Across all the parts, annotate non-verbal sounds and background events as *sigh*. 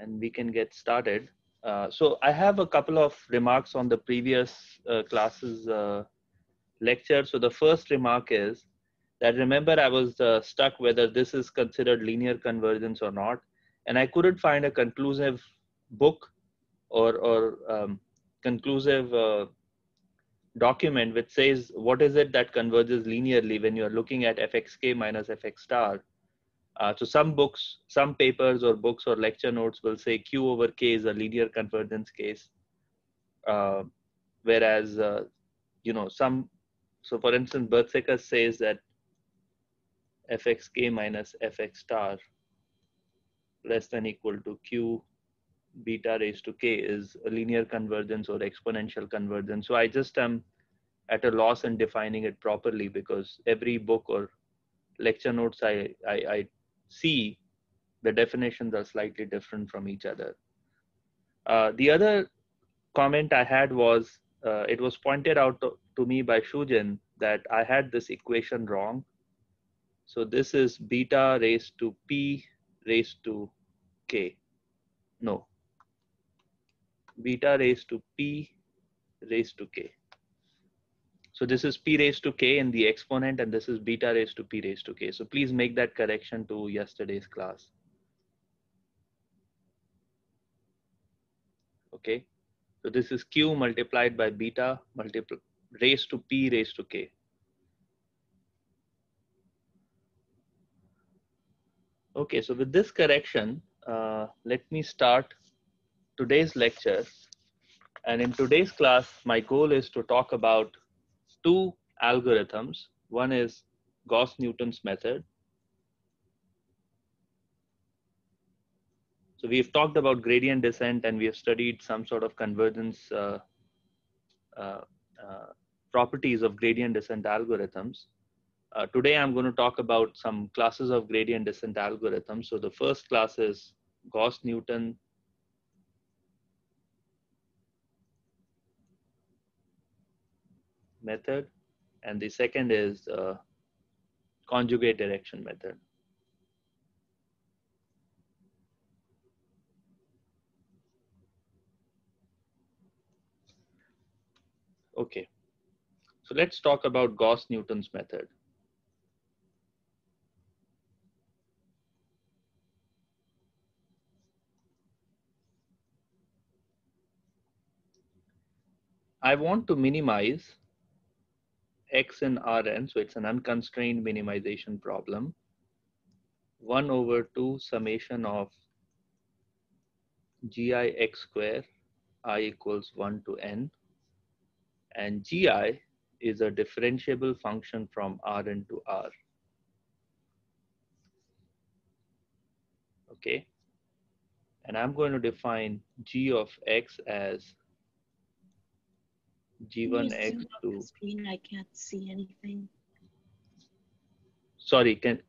and we can get started. Uh, so I have a couple of remarks on the previous uh, classes uh, lecture. So the first remark is that remember I was uh, stuck whether this is considered linear convergence or not, and I couldn't find a conclusive book or or um, conclusive uh, document which says what is it that converges linearly when you're looking at fxk minus fx star uh, so some books, some papers or books or lecture notes will say Q over K is a linear convergence case. Uh, whereas, uh, you know, some, so for instance, Bertsekas says that fxk minus fx star less than equal to q beta raised to k is a linear convergence or exponential convergence. So I just am at a loss in defining it properly because every book or lecture notes I, I, I see, the definitions are slightly different from each other. Uh, the other comment I had was, uh, it was pointed out to, to me by Shujin that I had this equation wrong. So this is beta raised to p raised to k. No. Beta raised to p raised to k. So this is p raised to k in the exponent and this is beta raised to p raised to k. So please make that correction to yesterday's class. Okay, so this is q multiplied by beta multiplied raised to p raised to k. Okay, so with this correction, uh, let me start today's lecture. And in today's class, my goal is to talk about two algorithms. One is Gauss-Newton's method. So we've talked about gradient descent and we have studied some sort of convergence uh, uh, uh, properties of gradient descent algorithms. Uh, today I'm going to talk about some classes of gradient descent algorithms. So the first class is Gauss-Newton method, and the second is uh, conjugate direction method. Okay, so let's talk about Gauss-Newton's method. I want to minimize x in Rn, so it's an unconstrained minimization problem. 1 over 2 summation of gi x square i equals 1 to n. And gi is a differentiable function from Rn to R. Okay. And I'm going to define g of x as G1X to. Screen, I can't see anything. Sorry, can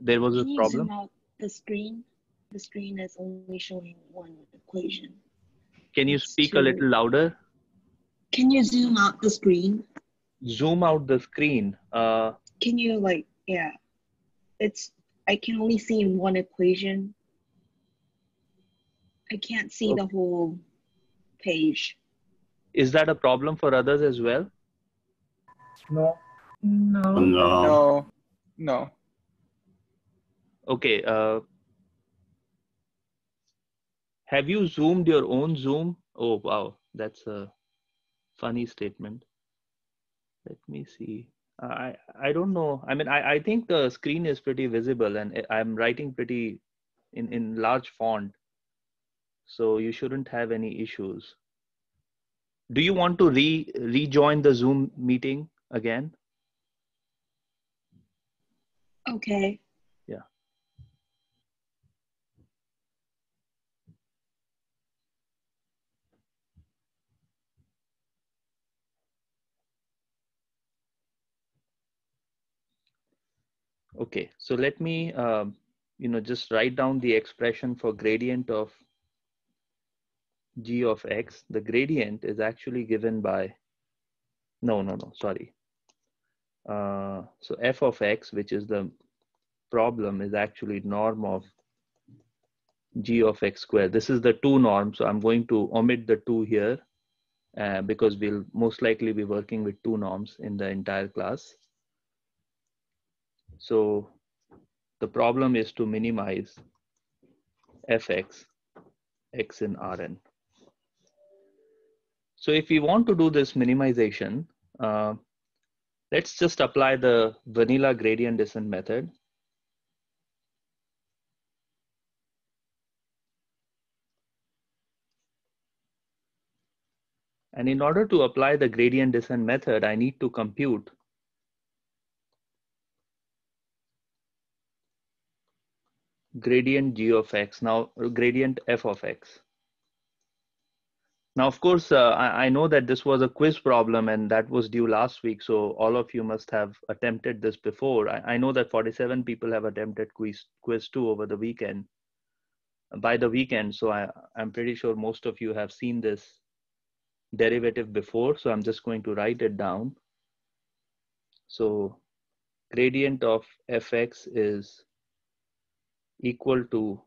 there was Can a problem? the screen? The screen is only showing one equation. Can you speak a little louder? Can you zoom out the screen? Zoom out the screen. Uh, Can you like, yeah. It's, I can only see one equation. I can't see the whole page. Is that a problem for others as well? No. No. No. No. No. Okay. Uh, have you zoomed your own Zoom? Oh, wow. That's a funny statement. Let me see. I, I don't know. I mean, I, I think the screen is pretty visible and I- I'm writing pretty in, in large font. So you shouldn't have any issues. Do you want to re rejoin the Zoom meeting again? Okay. Yeah. Okay, so let me, um, you know, just write down the expression for gradient of g of x. The gradient is actually given by, no, no, no, sorry. Uh, so f of x, which is the problem, is actually norm of g of x square. This is the 2 norm, so I'm going to omit the 2 here uh, because we'll most likely be working with 2 norms in the entire class. So the problem is to minimize fx, x in Rn. So if we want to do this minimization, uh, let's just apply the vanilla gradient descent method. And in order to apply the gradient descent method, I need to compute gradient g of x, now gradient f of x. Now, of course, uh, I, I, know that this was a quiz problem and that was due last week. So all of you must have attempted this before. I, I know that 47 people have attempted quiz, quiz two over the weekend, by the weekend. So I, I'm pretty sure most of you have seen this derivative before. So I'm just going to write it down. So gradient of fx is equal to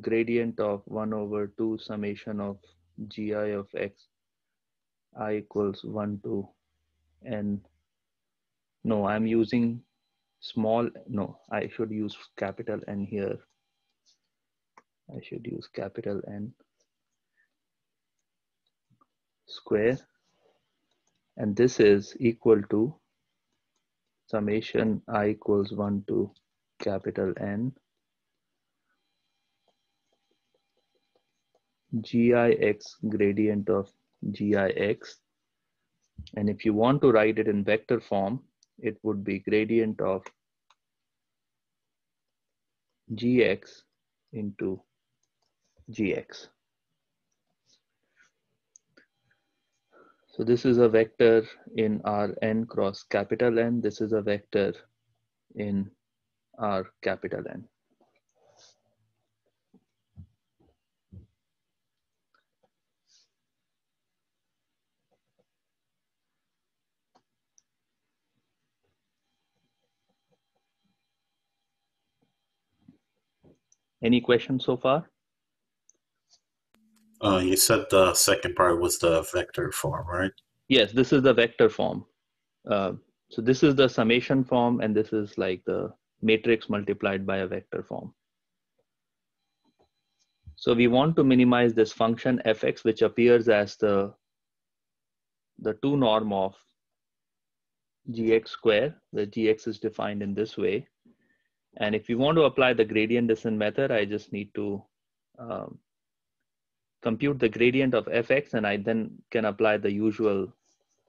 gradient of 1 over 2 summation of gi of x i equals 1 to n. No, I'm using small, no, I should use capital N here. I should use capital N square. And this is equal to summation i equals 1 to capital N gix gradient of gix. And if you want to write it in vector form, it would be gradient of gx into gx. So this is a vector in R n cross capital N. This is a vector in R capital N. Any questions so far? Uh, you said the second part was the vector form, right? Yes, this is the vector form. Uh, so this is the summation form, and this is like the matrix multiplied by a vector form. So we want to minimize this function fx, which appears as the, the 2 norm of gx square, where gx is defined in this way. And if you want to apply the gradient descent method, I just need to um, compute the gradient of fx and I then can apply the usual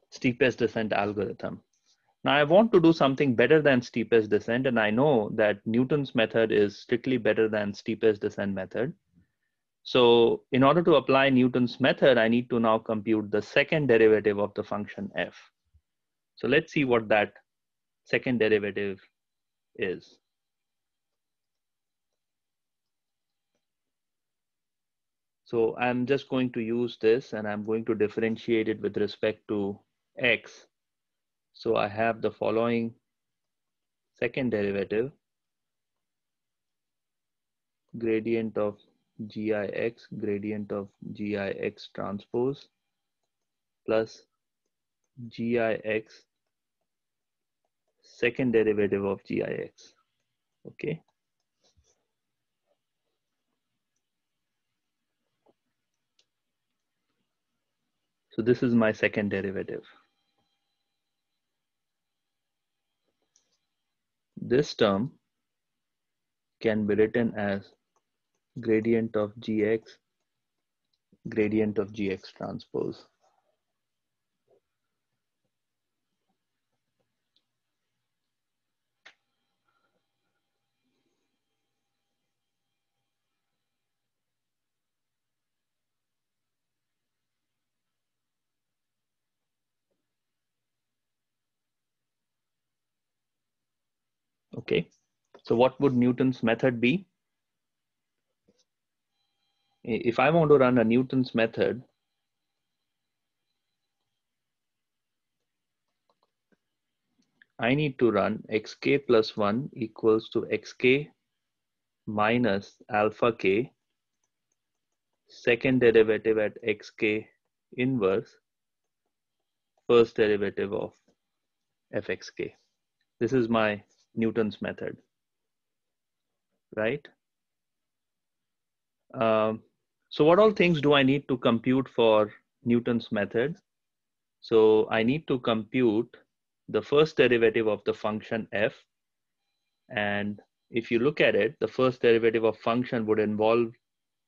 steepest descent algorithm. Now I want to do something better than steepest descent and I know that Newton's method is strictly better than steepest descent method. So in order to apply Newton's method, I need to now compute the second derivative of the function f. So let's see what that second derivative is. So I'm just going to use this and I'm going to differentiate it with respect to x. So I have the following second derivative, gradient of gix, gradient of gix transpose plus gix second derivative of gix, okay? So this is my second derivative. This term can be written as gradient of gx, gradient of gx transpose. Okay, so what would Newton's method be? If I want to run a Newton's method, I need to run xk plus 1 equals to xk minus alpha k second derivative at xk inverse first derivative of fxk. This is my Newton's method, right? Um, so what all things do I need to compute for Newton's method? So I need to compute the first derivative of the function f. And if you look at it, the first derivative of function would involve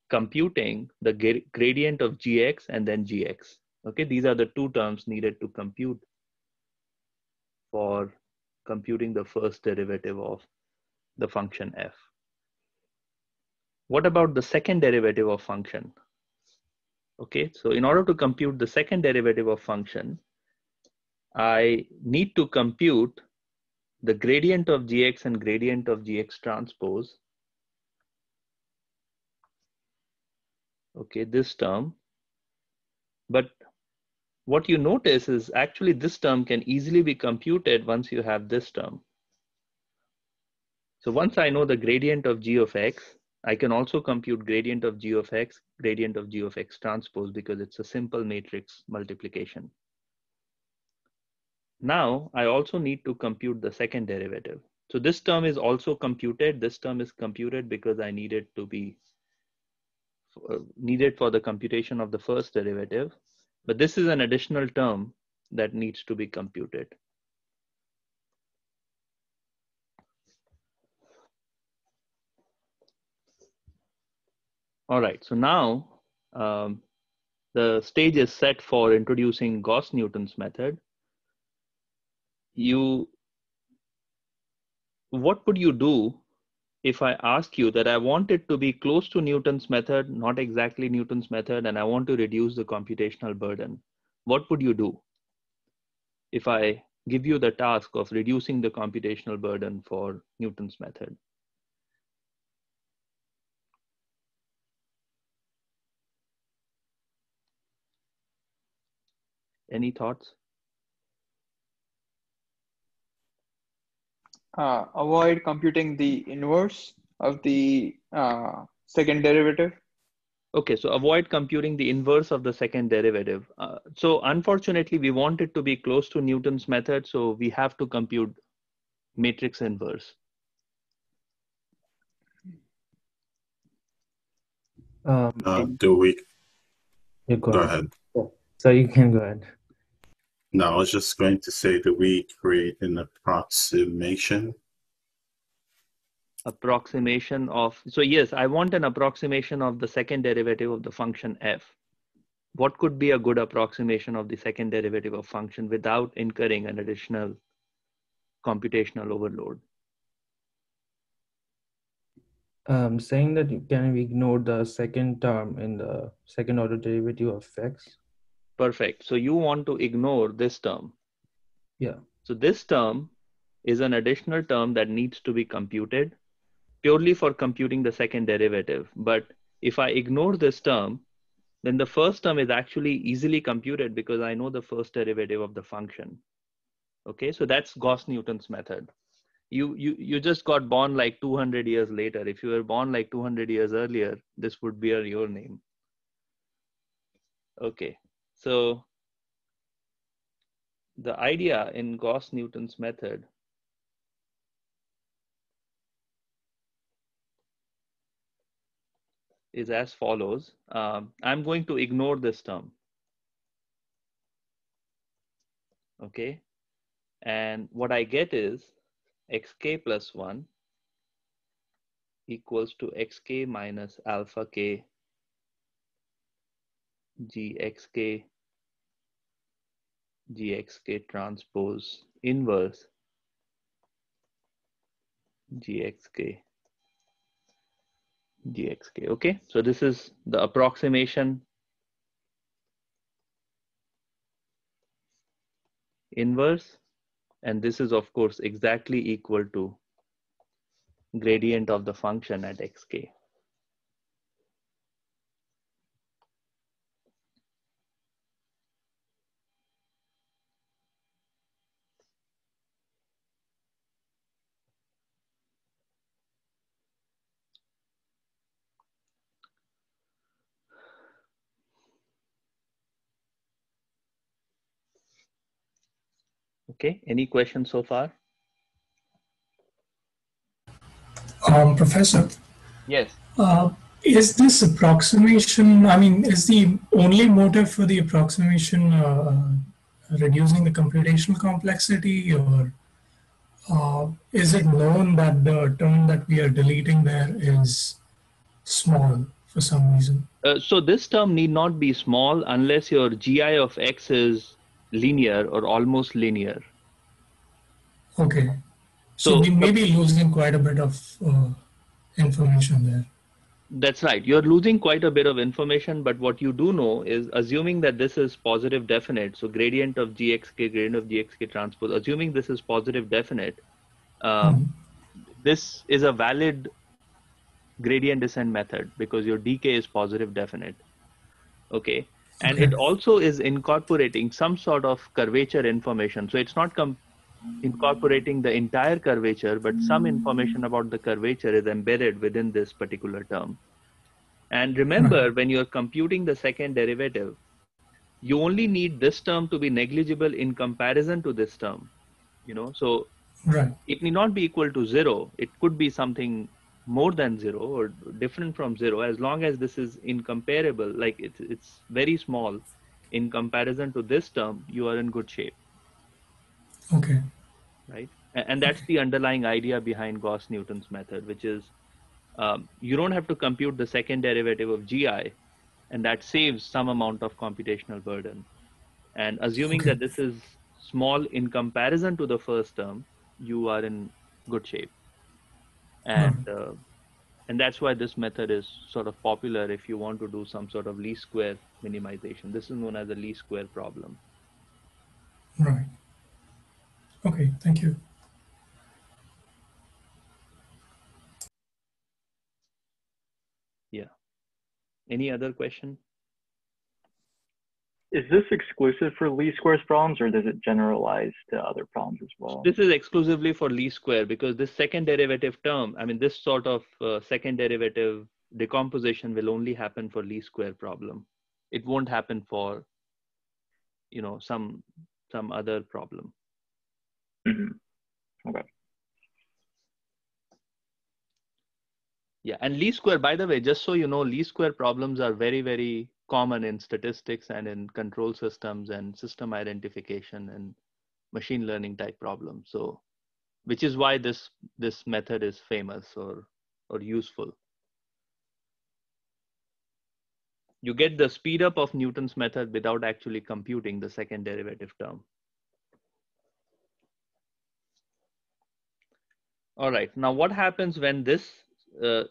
computing the gradient of gx and then gx. Okay, these are the two terms needed to compute for computing the first derivative of the function f. What about the second derivative of function? Okay, so in order to compute the second derivative of function, I need to compute the gradient of gx and gradient of gx transpose. Okay, this term. But what you notice is actually this term can easily be computed once you have this term. So once I know the gradient of g of x, I can also compute gradient of g of x, gradient of g of x transpose because it's a simple matrix multiplication. Now I also need to compute the second derivative. So this term is also computed. This term is computed because I need it to be uh, needed for the computation of the first derivative. But this is an additional term that needs to be computed. All right, so now um, the stage is set for introducing Gauss-Newton's method. You, what would you do if I ask you that I want it to be close to Newton's method, not exactly Newton's method, and I want to reduce the computational burden? What would you do if I give you the task of reducing the computational burden for Newton's method? Any thoughts? Uh, avoid computing the inverse of the uh, second derivative. Okay, so avoid computing the inverse of the second derivative. Uh, so unfortunately, we want it to be close to Newton's method, so we have to compute matrix inverse. Um, uh, do we? Go, go ahead. ahead. So you can go ahead. No, I was just going to say that we create an approximation. Approximation of, so yes, I want an approximation of the second derivative of the function f. What could be a good approximation of the second derivative of function without incurring an additional computational overload? Um, saying that you can ignore the second term in the second order derivative of x. Perfect. So you want to ignore this term. Yeah. So this term is an additional term that needs to be computed purely for computing the second derivative. But if I ignore this term, then the first term is actually easily computed because I know the first derivative of the function. Okay, so that's Gauss-Newton's method. You, you, you just got born like 200 years later. If you were born like 200 years earlier, this would be your name. Okay, so the idea in Gauss-Newton's method is as follows. Um, I'm going to ignore this term. Okay. And what I get is xk plus 1 equals to xk minus alpha k gxk gxk transpose inverse gxk gxk okay? So this is the approximation inverse and this is of course exactly equal to gradient of the function at xk Okay, any questions so far? Um, Professor, Yes. uh, is this approximation, I mean, is the only motive for the approximation uh, reducing the computational complexity or uh, is it known that the term that we are deleting there is small for some reason? Uh, so this term need not be small unless your GI of X is linear or almost linear. Okay. So, So- we may be losing quite a bit of uh, information there. That's right. You're losing quite a bit of information, but what you do know is assuming that this is positive definite, so gradient of gxk, gradient of gxk transpose, assuming this is positive definite, um, Mhm. this is a valid gradient descent method because your dk is positive definite. Okay. And it also is incorporating some sort of curvature information. So it's not com- incorporating the entire curvature, but some information about the curvature is embedded within this particular term. And remember, hmm. when you're computing the second derivative, you only need this term to be negligible in comparison to this term. You know, so Right. it need not be equal to zero. It could be something more than zero or different from zero, as long as this is incomparable, like it's it's very small in comparison to this term, you are in good shape Okay. right? And that's the underlying idea behind Gauss-Newton's method, which is um, you don't have to compute the second derivative of GI, and that saves some amount of computational burden. And assuming Okay. that this is small in comparison to the first term, you are in good shape. And uh, and that's why this method is sort of popular if you want to do some sort of least square minimization. This is known as a least square problem. Right. Okay. Thank you. Yeah. Any other question? Is this exclusive for least squares problems or does it generalize to other problems as well? This is exclusively for least square because this second derivative term, I mean, this sort of uh, second derivative decomposition will only happen for least square problem. It won't happen for, you know, some some other problem. Mhm. Okay. Yeah, and least square, by the way, just so you know, least square problems are very, very common in statistics and in control systems and system identification and machine learning type problems. So, which is why this this method is famous or or useful. You get the speed up of Newton's method without actually computing the second derivative term. All right, now what happens when this uh,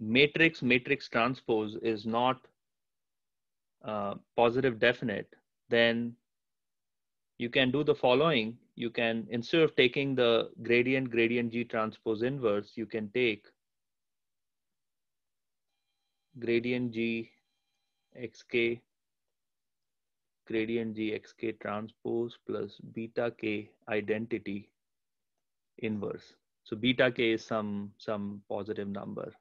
matrix matrix transpose is not uh, positive definite, then you can do the following. You can, instead of taking the gradient gradient G transpose inverse, you can take gradient G xk gradient G xk transpose plus beta k identity inverse. So beta k is some some positive number.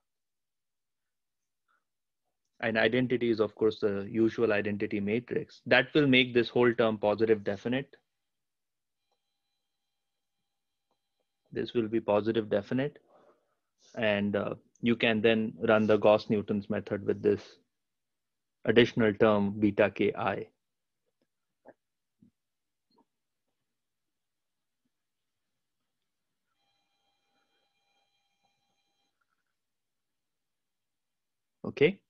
And identity is of course the usual identity matrix. That will make this whole term positive definite. This will be positive definite. And uh, you can then run the Gauss-Newton's method with this additional term beta ki. Okay.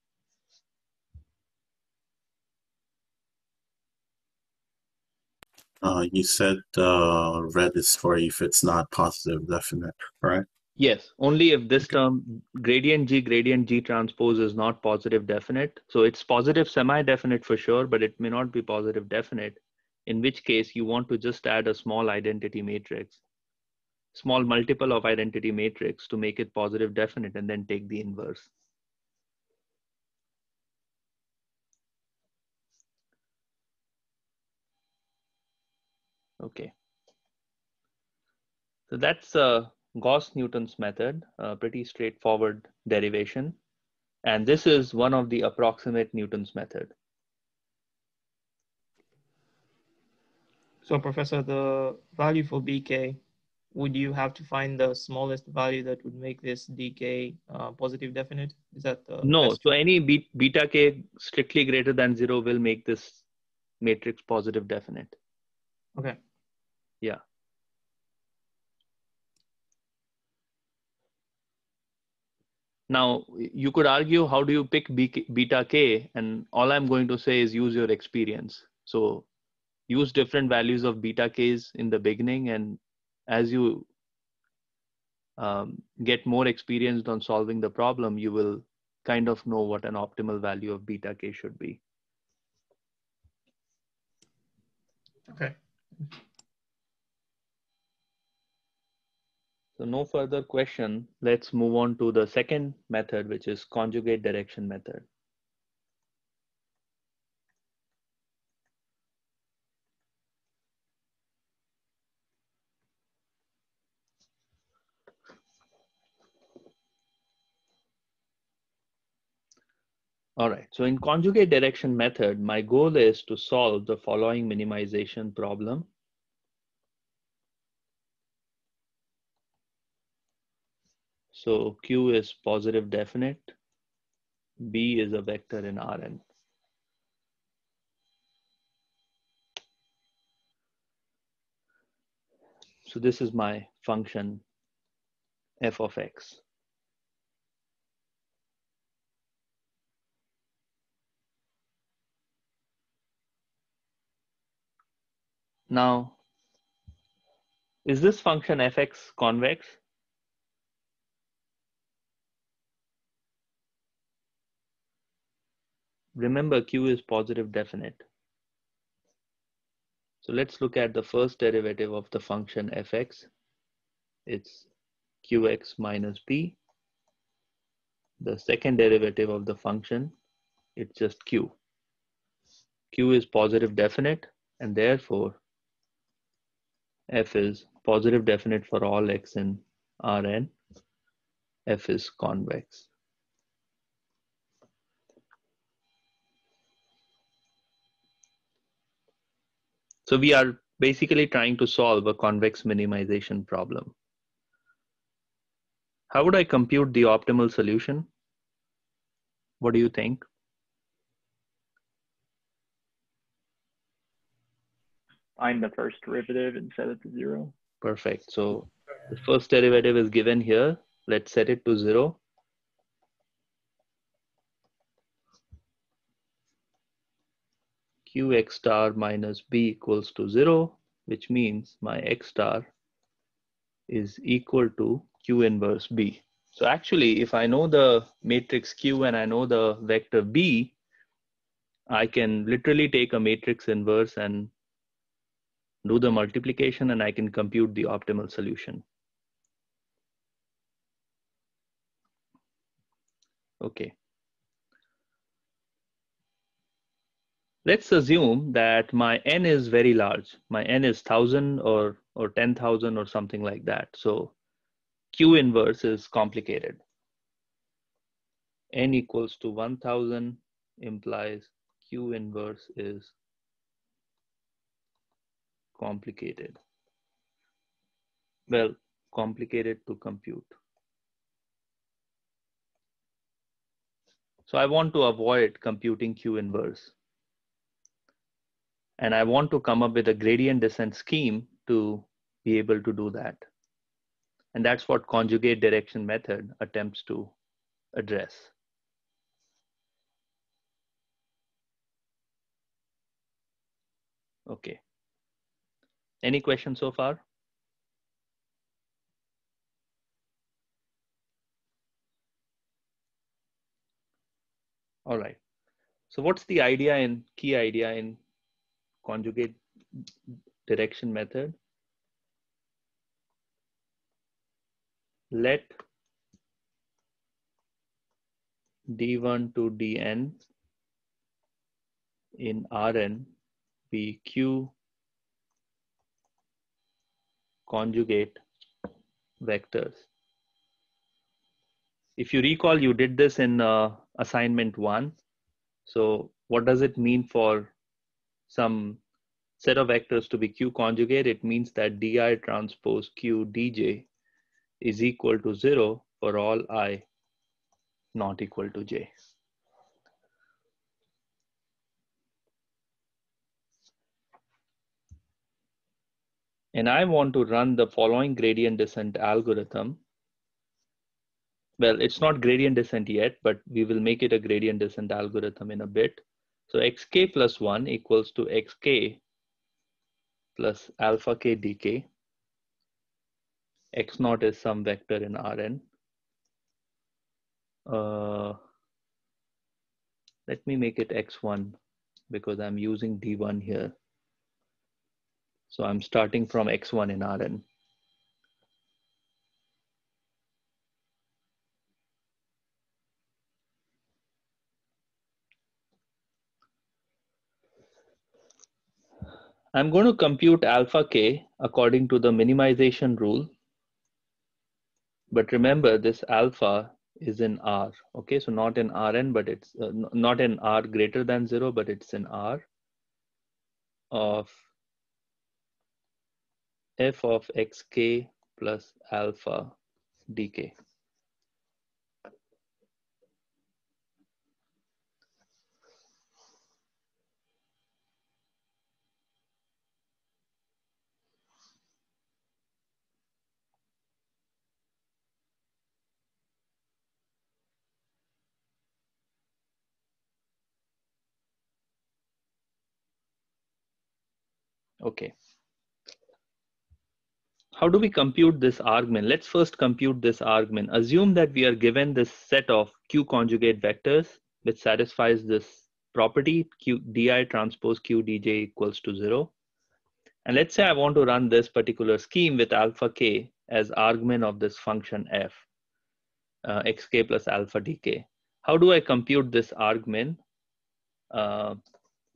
Uh, you said uh, red is for if it's not positive definite, right? Yes, only if this term gradient G gradient G transpose is not positive definite. So it's positive semi-definite for sure, but it may not be positive definite, in which case you want to just add a small identity matrix, small multiple of identity matrix to make it positive definite and then take the inverse. Okay. So that's uh, Gauss-Newton's method, a pretty straightforward derivation. And this is one of the approximate Newton's method. So, Professor, the value for BK, would you have to find the smallest value that would make this DK uh, positive definite? Is that the No, best- so any be- beta k strictly greater than zero will make this matrix positive definite. Okay. Yeah. Now, you could argue how do you pick beta k? And all I'm going to say is use your experience. So use different values of beta k's in the beginning. And as you um, get more experienced on solving the problem, you will kind of know what an optimal value of beta k should be. Okay. So no further question. Let's move on to the second method, which is conjugate direction method. All right, so in conjugate direction method, my goal is to solve the following minimization problem. So Q is positive definite, B is a vector in Rn. So this is my function f of x. Now, is this function fx convex? Remember q is positive definite. So let's look at the first derivative of the function fx. It's qx minus b. The second derivative of the function, it's just q. q is positive definite and therefore f is positive definite for all x in Rn. f is convex. So we are basically trying to solve a convex minimization problem. How would I compute the optimal solution? What do you think? Find the first derivative and set it to zero. Perfect. So the first derivative is given here. Let's set it to zero. Qx star minus b equals to zero, which means my x star is equal to q inverse b. So actually, if I know the matrix q and I know the vector b, I can literally take a matrix inverse and do the multiplication and I can compute the optimal solution. Okay. Let's assume that my n is very large. My n is 1000 or, or 10,000 or something like that. So q inverse is complicated. n equals to 1000 implies q inverse is complicated. Well, complicated to compute. So I want to avoid computing Q inverse. And I want to come up with a gradient descent scheme to be able to do that. And that's what conjugate direction method attempts to address. Okay. Any questions so far? All right. So what's the idea and key idea in conjugate direction method? Let d1 to dn in Rn be q conjugate vectors. If you recall, you did this in uh, assignment one. So what does it mean for some set of vectors to be q conjugate, it means that di transpose q dj is equal to zero for all i not equal to j. And I want to run the following gradient descent algorithm. Well, it's not gradient descent yet, but we will make it a gradient descent algorithm in a bit. So xk plus 1 equals to xk plus alpha k dk. x naught is some vector in Rn. Uh, let me make it x1 because I'm using d1 here. So I'm starting from x1 in Rn. I'm going to compute alpha k according to the minimization rule. But remember this alpha is in R. Okay, so not in Rn, but it's uh, not in R greater than zero, but it's in R of f of xk plus alpha dk. Okay. How do we compute this argument? Let's first compute this argument. Assume that we are given this set of q conjugate vectors which satisfies this property q di transpose q dj equals to zero. And let's say I want to run this particular scheme with alpha k as argument of this function f, uh, xk plus alpha dk. How do I compute this argument? Uh,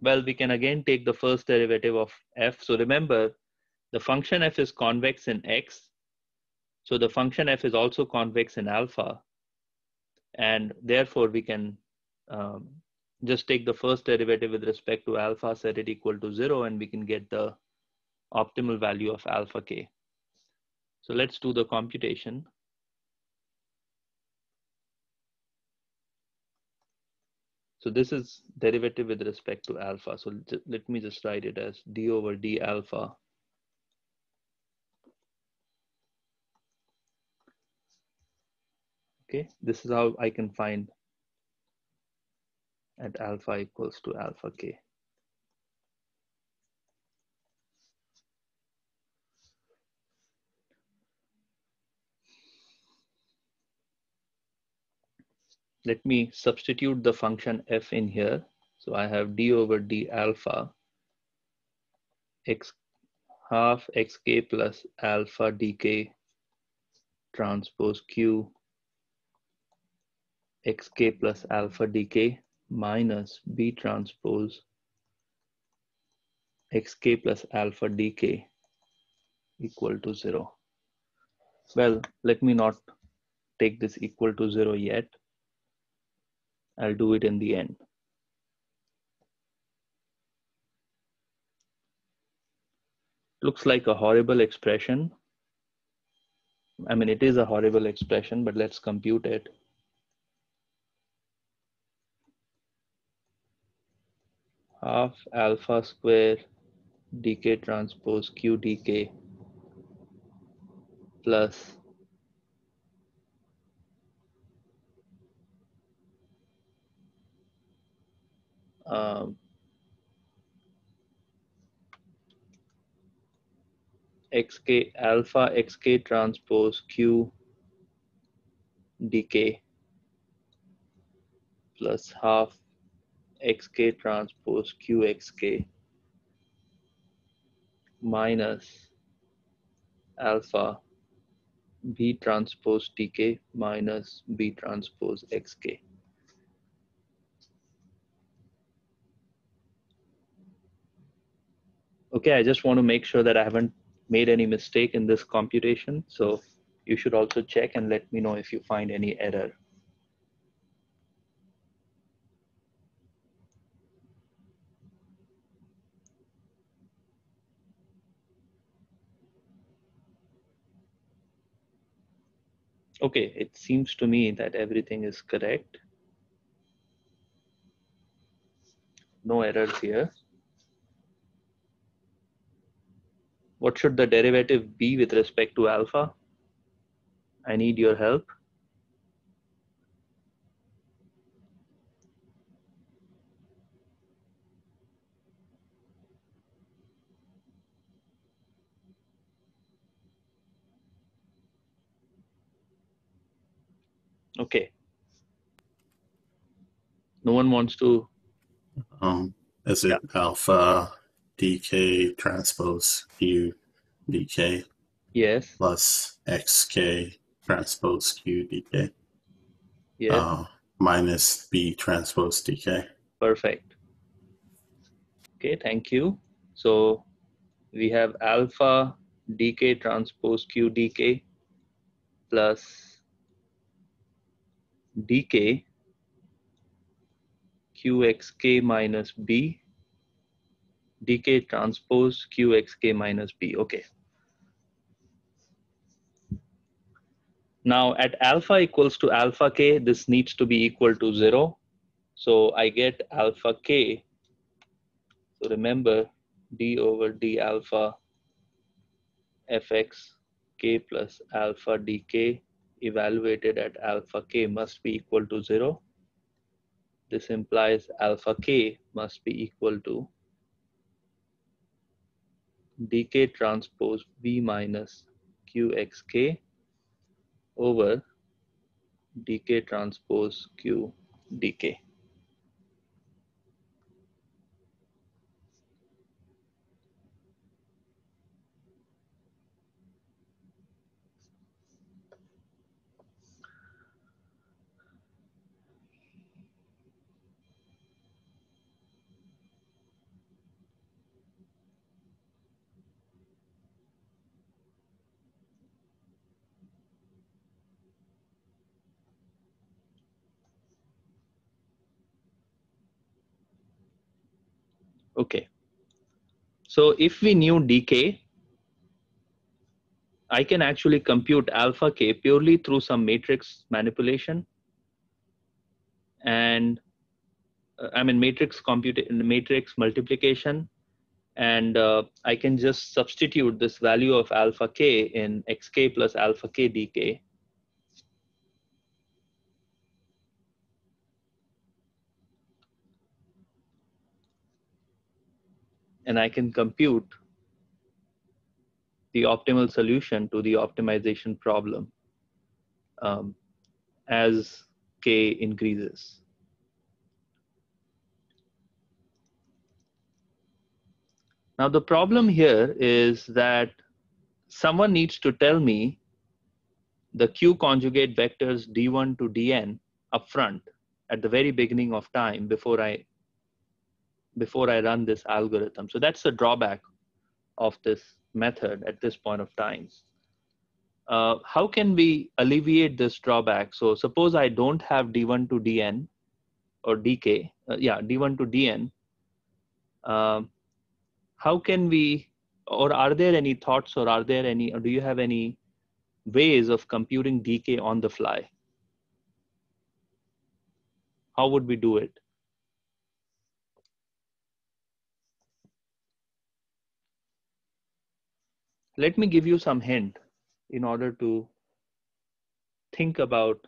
well, we can again take the first derivative of f. So remember, the function f is convex in x. So the function f is also convex in alpha. And therefore, we can um, just take the first derivative with respect to alpha, set it equal to zero, and we can get the optimal value of alpha k. So let's do the computation. So this is derivative with respect to alpha. So let me just write it as d over d alpha. Okay, this is how I can find at alpha equals to alpha k. let me substitute the function f in here. So I have d over d alpha x half xk plus alpha dk transpose q xk plus alpha dk minus b transpose xk plus alpha dk equal to zero. Well, let me not take this equal to zero yet. I'll do it in the end. Looks like a horrible expression. I mean, it is a horrible expression, but let's compute it. Half alpha square dk transpose q dk plus um, xk alpha xk transpose q dk plus half xk transpose qxk minus alpha b transpose dk minus b transpose xk. okay, I just want to make sure that I haven't made any mistake in this computation. So you should also check and let me know if you find any error. Okay, it seems to me that everything is correct. No errors here. What should the derivative be with respect to alpha? I need your help. Okay. No one wants to. Um, is it alpha dk transpose q dk Yes. plus xk transpose q dk Yes. uh, minus b transpose dk? Perfect. Okay, thank you. So we have alpha dk transpose q dk plus dk qxk minus b dk transpose qxk minus b. Okay. Now at alpha equals to alpha k, this needs to be equal to zero. So I get alpha k. So remember d over d alpha fx k plus alpha dk evaluated at alpha k must be equal to zero. This implies alpha k must be equal to dk transpose b minus qxk over dk transpose q dk. Okay. So if we knew dk, I can actually compute alpha k purely through some matrix manipulation. And uh, I mean matrix compute matrix multiplication. And uh, I can just substitute this value of alpha k in xk plus alpha k dk. And I can compute the optimal solution to the optimization problem um, as k increases. Now the problem here is that someone needs to tell me the q conjugate vectors d1 to dn upfront at the very beginning of time before I before I run this algorithm. So that's the drawback of this method at this point of time. Uh, how can we alleviate this drawback? So suppose I don't have d1 to dn or dk, uh, yeah, d1 to dn. Um, how can we, or are there any thoughts or are there any, or do you have any ways of computing dk on the fly? How would we do it? Let me give you some hint in order to think about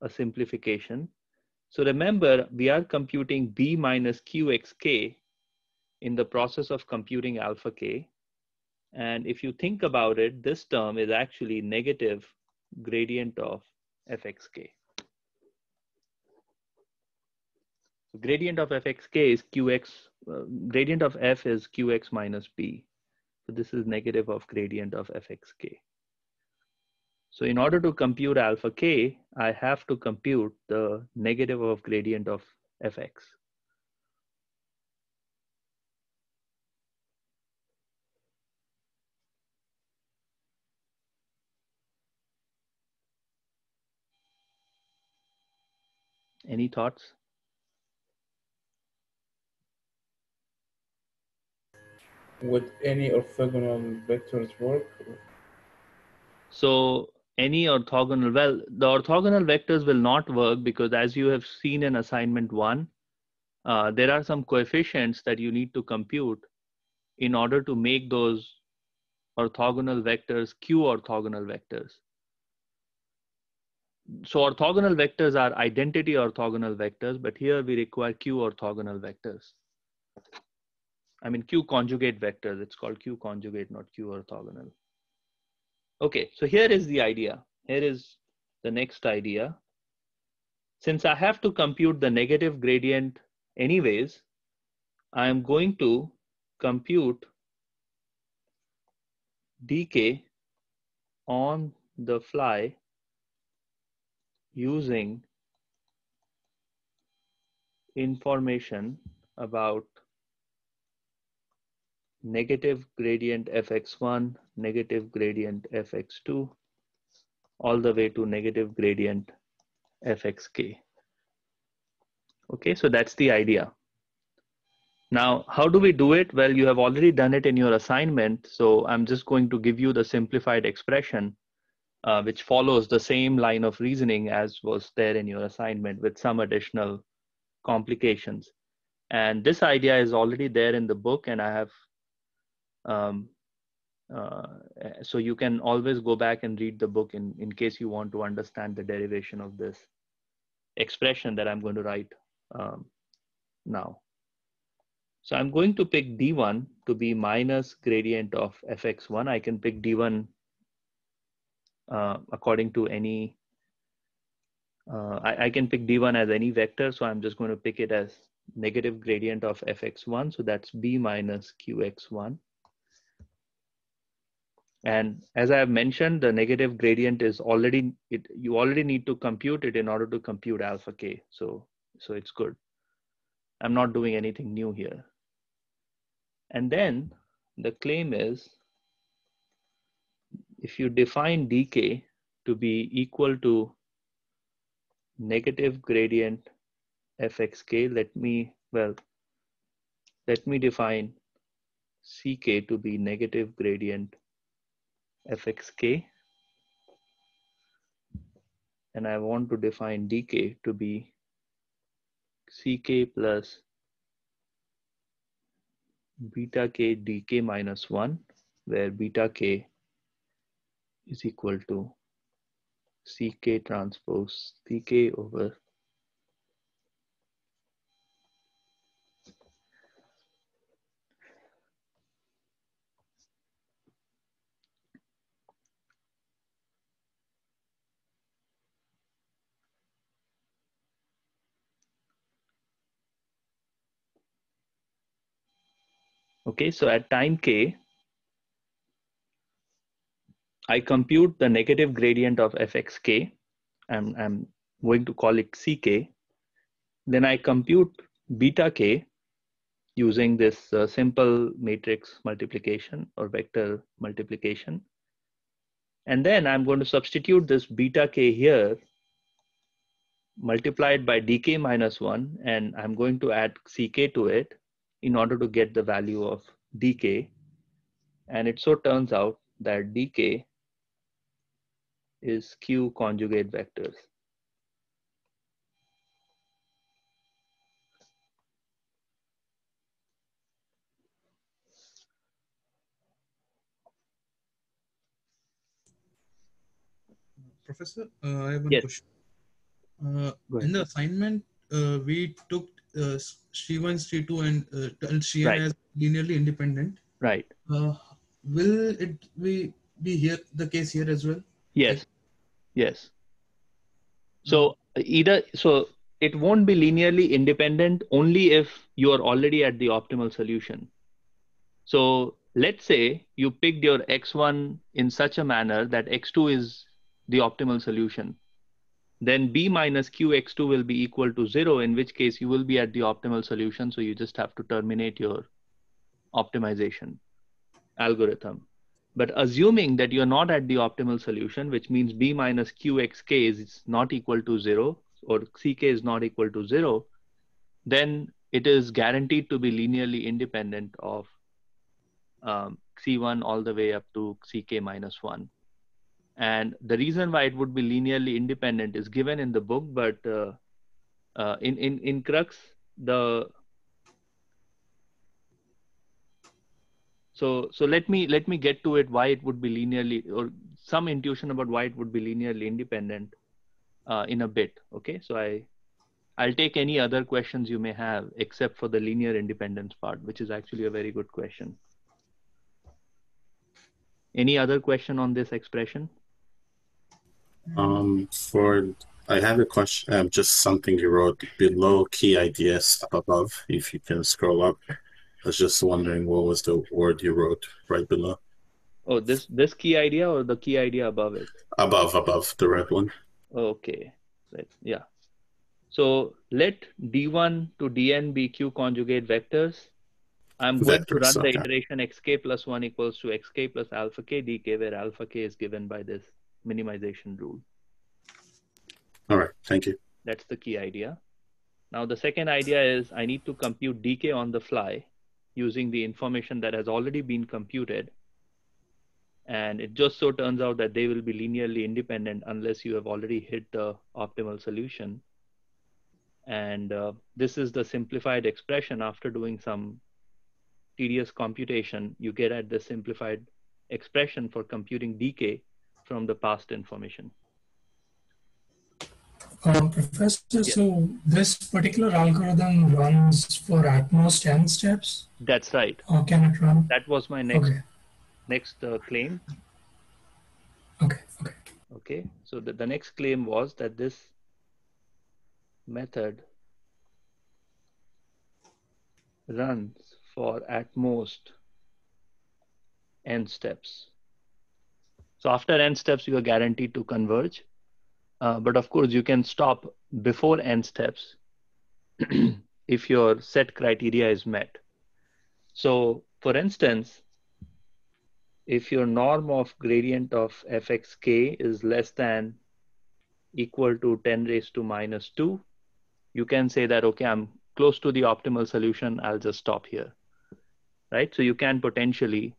a simplification. So remember, we are computing b minus qxk in the process of computing alpha k. And if you think about it, this term is actually negative gradient of fxk. Gradient of fxk is qx, uh, gradient of f is qx minus b. So this is negative of gradient of fxk. So in order to compute alpha k, I have to compute the negative of gradient of fx. Any thoughts? Would any orthogonal vectors work? So any orthogonal, well, the orthogonal vectors will not work because as you have seen in assignment one, uh, there are some coefficients that you need to compute in order to make those orthogonal vectors q orthogonal vectors. So orthogonal vectors are identity orthogonal vectors, but here we require q orthogonal vectors. I mean q conjugate vectors, it's called q conjugate, not q orthogonal. Okay, so here is the idea. Here is the next idea. Since I have to compute the negative gradient anyways, I am going to compute dk on the fly using information about negative gradient fx1, negative gradient fx2, all the way to negative gradient fxk. Okay, so that's the idea. Now, how do we do it? Well, you have already done it in your assignment. So I'm just going to give you the simplified expression, uh, which follows the same line of reasoning as was there in your assignment with some additional complications. And this idea is already there in the book and I have, um, uh, so you can always go back and read the book in, in case you want to understand the derivation of this expression that I'm going to write um, now. So I'm going to pick D1 to be minus gradient of fx1. I can pick D1 uh, according to any, uh, I, I, can pick D1 as any vector. So I'm just going to pick it as negative gradient of fx1. So that's B minus qx1. And as I have mentioned, the negative gradient is already, it, you already need to compute it in order to compute alpha k. So, so it's good. I'm not doing anything new here. And then the claim is if you define dk to be equal to negative gradient fxk, let me, well, let me define ck to be negative gradient fxk. And I want to define dk to be ck plus beta k dk minus 1 where beta k is equal to ck transpose ck over Okay, so at time k, I compute the negative gradient of fxk. I'm, I'm going to call it ck. Then I compute beta k using this uh, simple matrix multiplication or vector multiplication. And then I'm going to substitute this beta k here multiplied by dk minus 1 and I'm going to add ck to it in order to get the value of dk. And it so turns out that dk is q conjugate vectors. Professor, uh, I have a yes. question. Uh, in the assignment, uh, we took uh, C1, C2, and, uh, and Cn Right. as linearly independent. Right. Uh, will it be, be here the case here as well? Yes. Yes. So either so it won't be linearly independent only if you are already at the optimal solution. So let's say you picked your x1 in such a manner that x2 is the optimal solution. Then b minus qx2 will be equal to zero, in which case you will be at the optimal solution. So you just have to terminate your optimization algorithm. But assuming that you're not at the optimal solution, which means b minus qxk is not equal to zero or ck is not equal to zero, then it is guaranteed to be linearly independent of um, c1 all the way up to ck minus one. And the reason why it would be linearly independent is given in the book, but uh, uh, in, in, in Crux, the so so let me let me get to it why it would be linearly or some intuition about why it would be linearly independent uh, in a bit okay? So i i'll take any other questions you may have except for the linear independence part which is actually a very good question. Any other question on this expression Um, for I have a question. Um, just something you wrote below key ideas up above. If you can scroll up, I was just wondering what was the word you wrote right below. oh this this key idea or the key idea above it Above, above the red one. Okay, right. Yeah. So let d1 to dn be q conjugate vectors. I'm going to Vectors, run the iteration xk plus 1 equals to xk plus alpha k dk, where alpha k is given by this minimization rule. All right. Thank you. That's the key idea. Now, the second idea is I need to compute dk on the fly using the information that has already been computed. And it just so turns out that they will be linearly independent unless you have already hit the optimal solution. And uh, this is the simplified expression after doing some tedious computation, you get at the simplified expression for computing dk from the past information. Um, Professor, so this particular algorithm runs for at most 10 steps, That's right. or can it run? That was my next Okay, next uh, claim. okay, okay. Okay, so the, the next claim was that this method runs for at most n steps. So after n steps, you are guaranteed to converge. Uh, but of course, you can stop before n steps *clears throat* if your set criteria is met. So for instance, if your norm of gradient of fxk is less than equal to 10 raised to minus 2, you can say that, okay, I'm close to the optimal solution, I'll just stop here, right? So you can potentially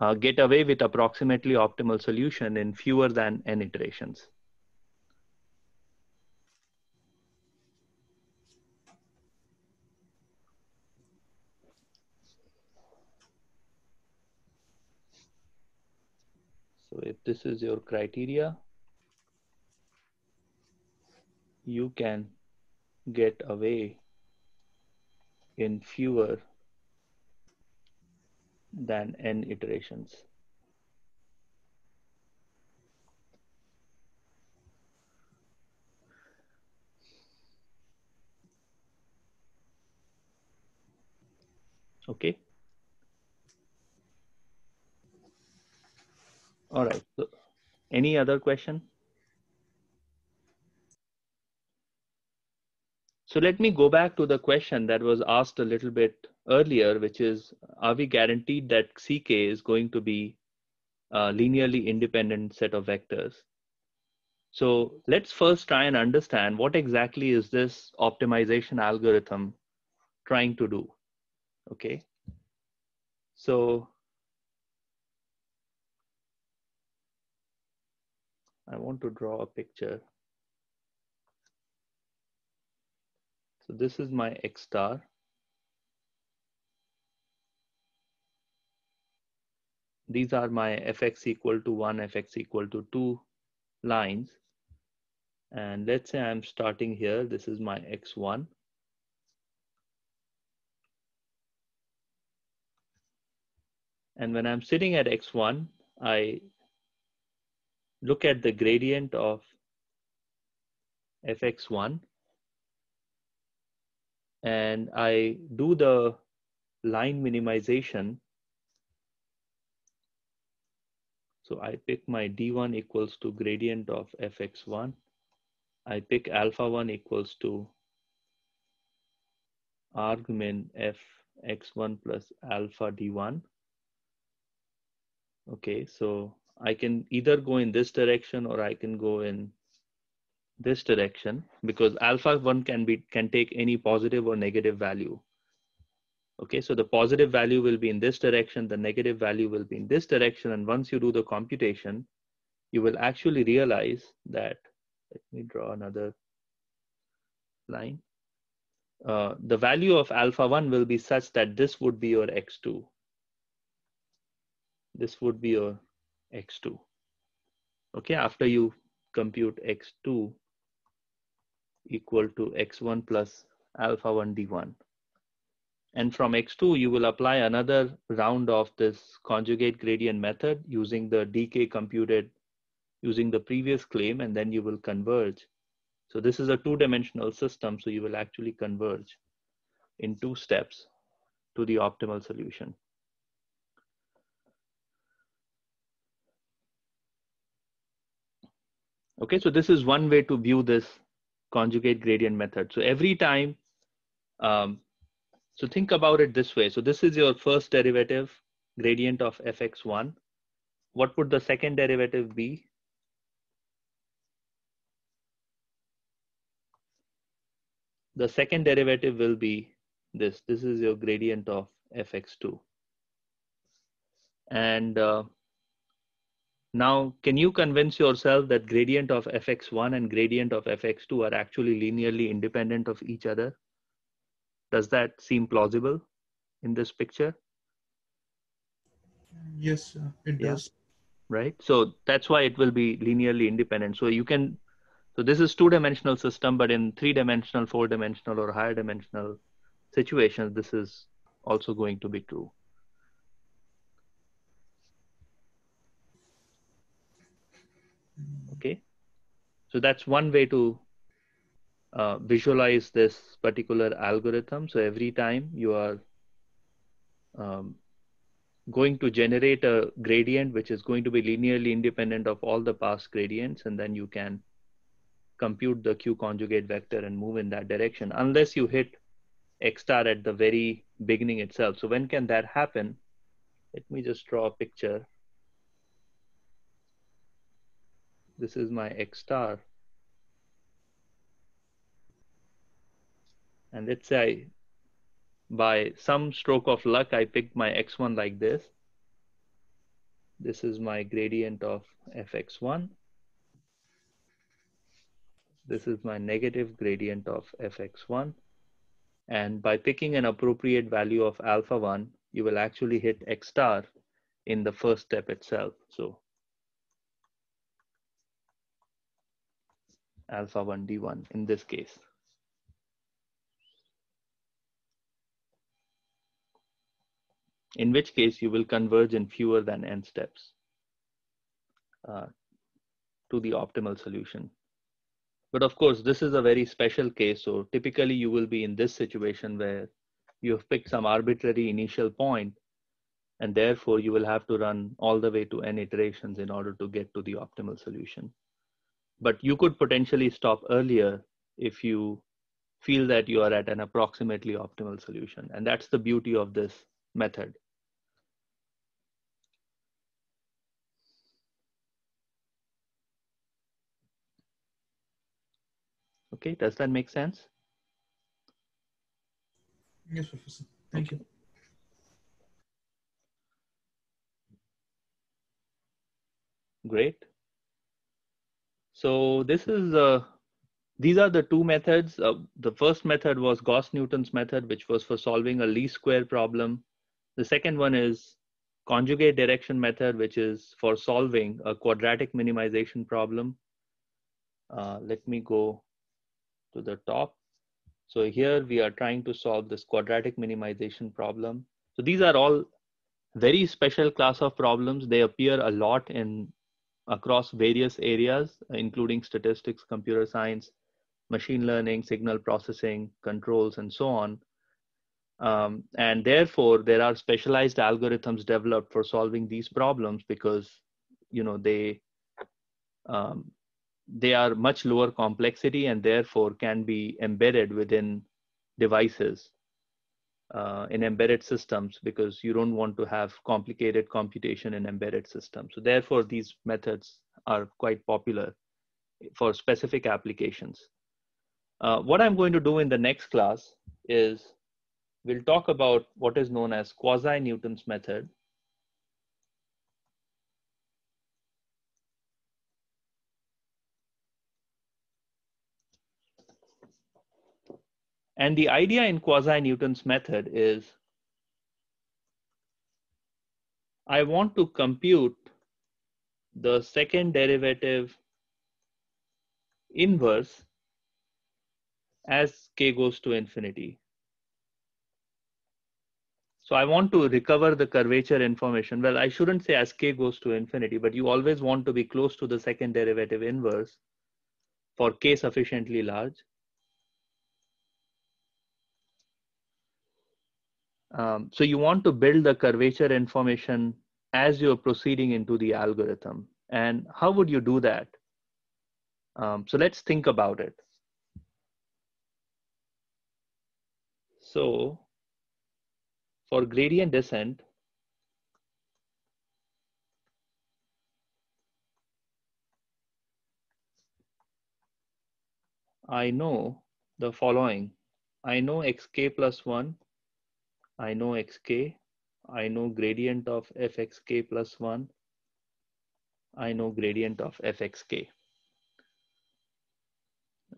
uh, get away with approximately optimal solution in fewer than n iterations. So if this is your criteria, you can get away in fewer than n iterations. Okay. All right. So any other question? So let me go back to the question that was asked a little bit earlier, which is, are we guaranteed that CK is going to be a linearly independent set of vectors? So let's first try and understand what exactly is this optimization algorithm trying to do, okay? So I want to draw a picture. So this is my X star. These are my fx equal to 1, fx equal to 2 lines. And let's say I'm starting here. This is my x1. And when I'm sitting at x1, I look at the gradient of fx1 and I do the line minimization. So I pick my d1 equals to gradient of fx1. I pick alpha 1 equals to argmin f x1 plus alpha d1. Okay, so I can either go in this direction or I can go in this direction because alpha 1 can be can take any positive or negative value. Okay, so the positive value will be in this direction, the negative value will be in this direction. And once you do the computation, you will actually realize that, let me draw another line. Uh, the value of alpha 1 will be such that this would be your x2. This would be your x2. Okay, after you compute x2 equal to x1 plus alpha 1 d1. And from x2, you will apply another round of this conjugate gradient method using the dk computed using the previous claim, and then you will converge. So this is a two-dimensional system, so you will actually converge in two steps to the optimal solution. Okay, so this is one way to view this conjugate gradient method. So every time um, so think about it this way. So this is your first derivative gradient of fx1. What would the second derivative be? The second derivative will be this. This is your gradient of fx2. And uh, now, can you convince yourself that gradient of fx1 and gradient of fx2 are actually linearly independent of each other? Does that seem plausible in this picture? Yes, it Yeah. does. Right. So that's why it will be linearly independent. So you can, so this is two dimensional system, but in three dimensional, four dimensional or higher dimensional situations, this is also going to be true. Okay. So that's one way to uh, visualize this particular algorithm. So every time you are um, going to generate a gradient which is going to be linearly independent of all the past gradients, and then you can compute the Q conjugate vector and move in that direction, unless you hit X star at the very beginning itself. So when can that happen? Let me just draw a picture. This is my X star. And let's say I, by some stroke of luck, I picked my x1 like this. This is my gradient of fx1. This is my negative gradient of fx1. And by picking an appropriate value of alpha 1, you will actually hit x star in the first step itself. So alpha 1 d1 in this case. in which case you will converge in fewer than n steps uh, to the optimal solution. But of course, this is a very special case. So typically you will be in this situation where you have picked some arbitrary initial point and therefore you will have to run all the way to n iterations in order to get to the optimal solution. But you could potentially stop earlier if you feel that you are at an approximately optimal solution. And that's the beauty of this method. Okay, does that make sense? Yes, Professor. Thank you. Great. So this is, uh, these are the two methods. Uh, the first method was Gauss-Newton's method, which was for solving a least square problem. The second one is conjugate direction method, which is for solving a quadratic minimization problem. Uh, let me go to the top. So here we are trying to solve this quadratic minimization problem. So these are all very special class of problems. They appear a lot in across various areas, including statistics, computer science, machine learning, signal processing, controls, and so on. Um, and therefore, there are specialized algorithms developed for solving these problems because, you know, they um, they are much lower complexity and therefore can be embedded within devices uh, in embedded systems because you don't want to have complicated computation in embedded systems. So therefore, these methods are quite popular for specific applications. Uh, what I'm going to do in the next class is we'll talk about what is known as quasi-Newton's method. And the idea in quasi-Newton's method is I want to compute the second derivative inverse as k goes to infinity. So I want to recover the curvature information. Well, I shouldn't say as k goes to infinity, but you always want to be close to the second derivative inverse for k sufficiently large. Um, so you want to build the curvature information as you're proceeding into the algorithm. And how would you do that? Um, so let's think about it. So for gradient descent, I know the following. I know xk plus 1, I know xk, I know gradient of fxk plus 1, I know gradient of fxk.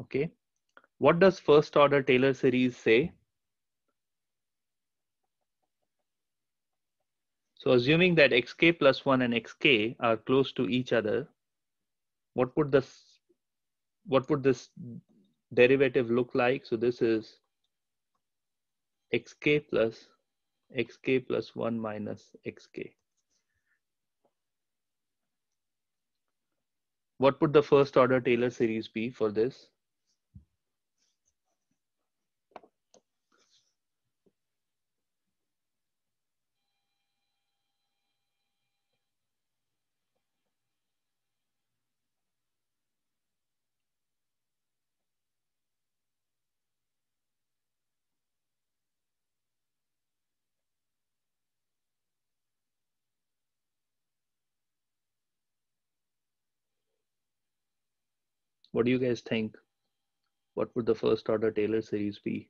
Okay, what does first order Taylor series say? So assuming that xk plus 1 and xk are close to each other, what would this what would this derivative look like? So this is xk plus xk plus 1 minus xk. What would the first order Taylor series be for this? What do you guys think? What would the first order Taylor series be?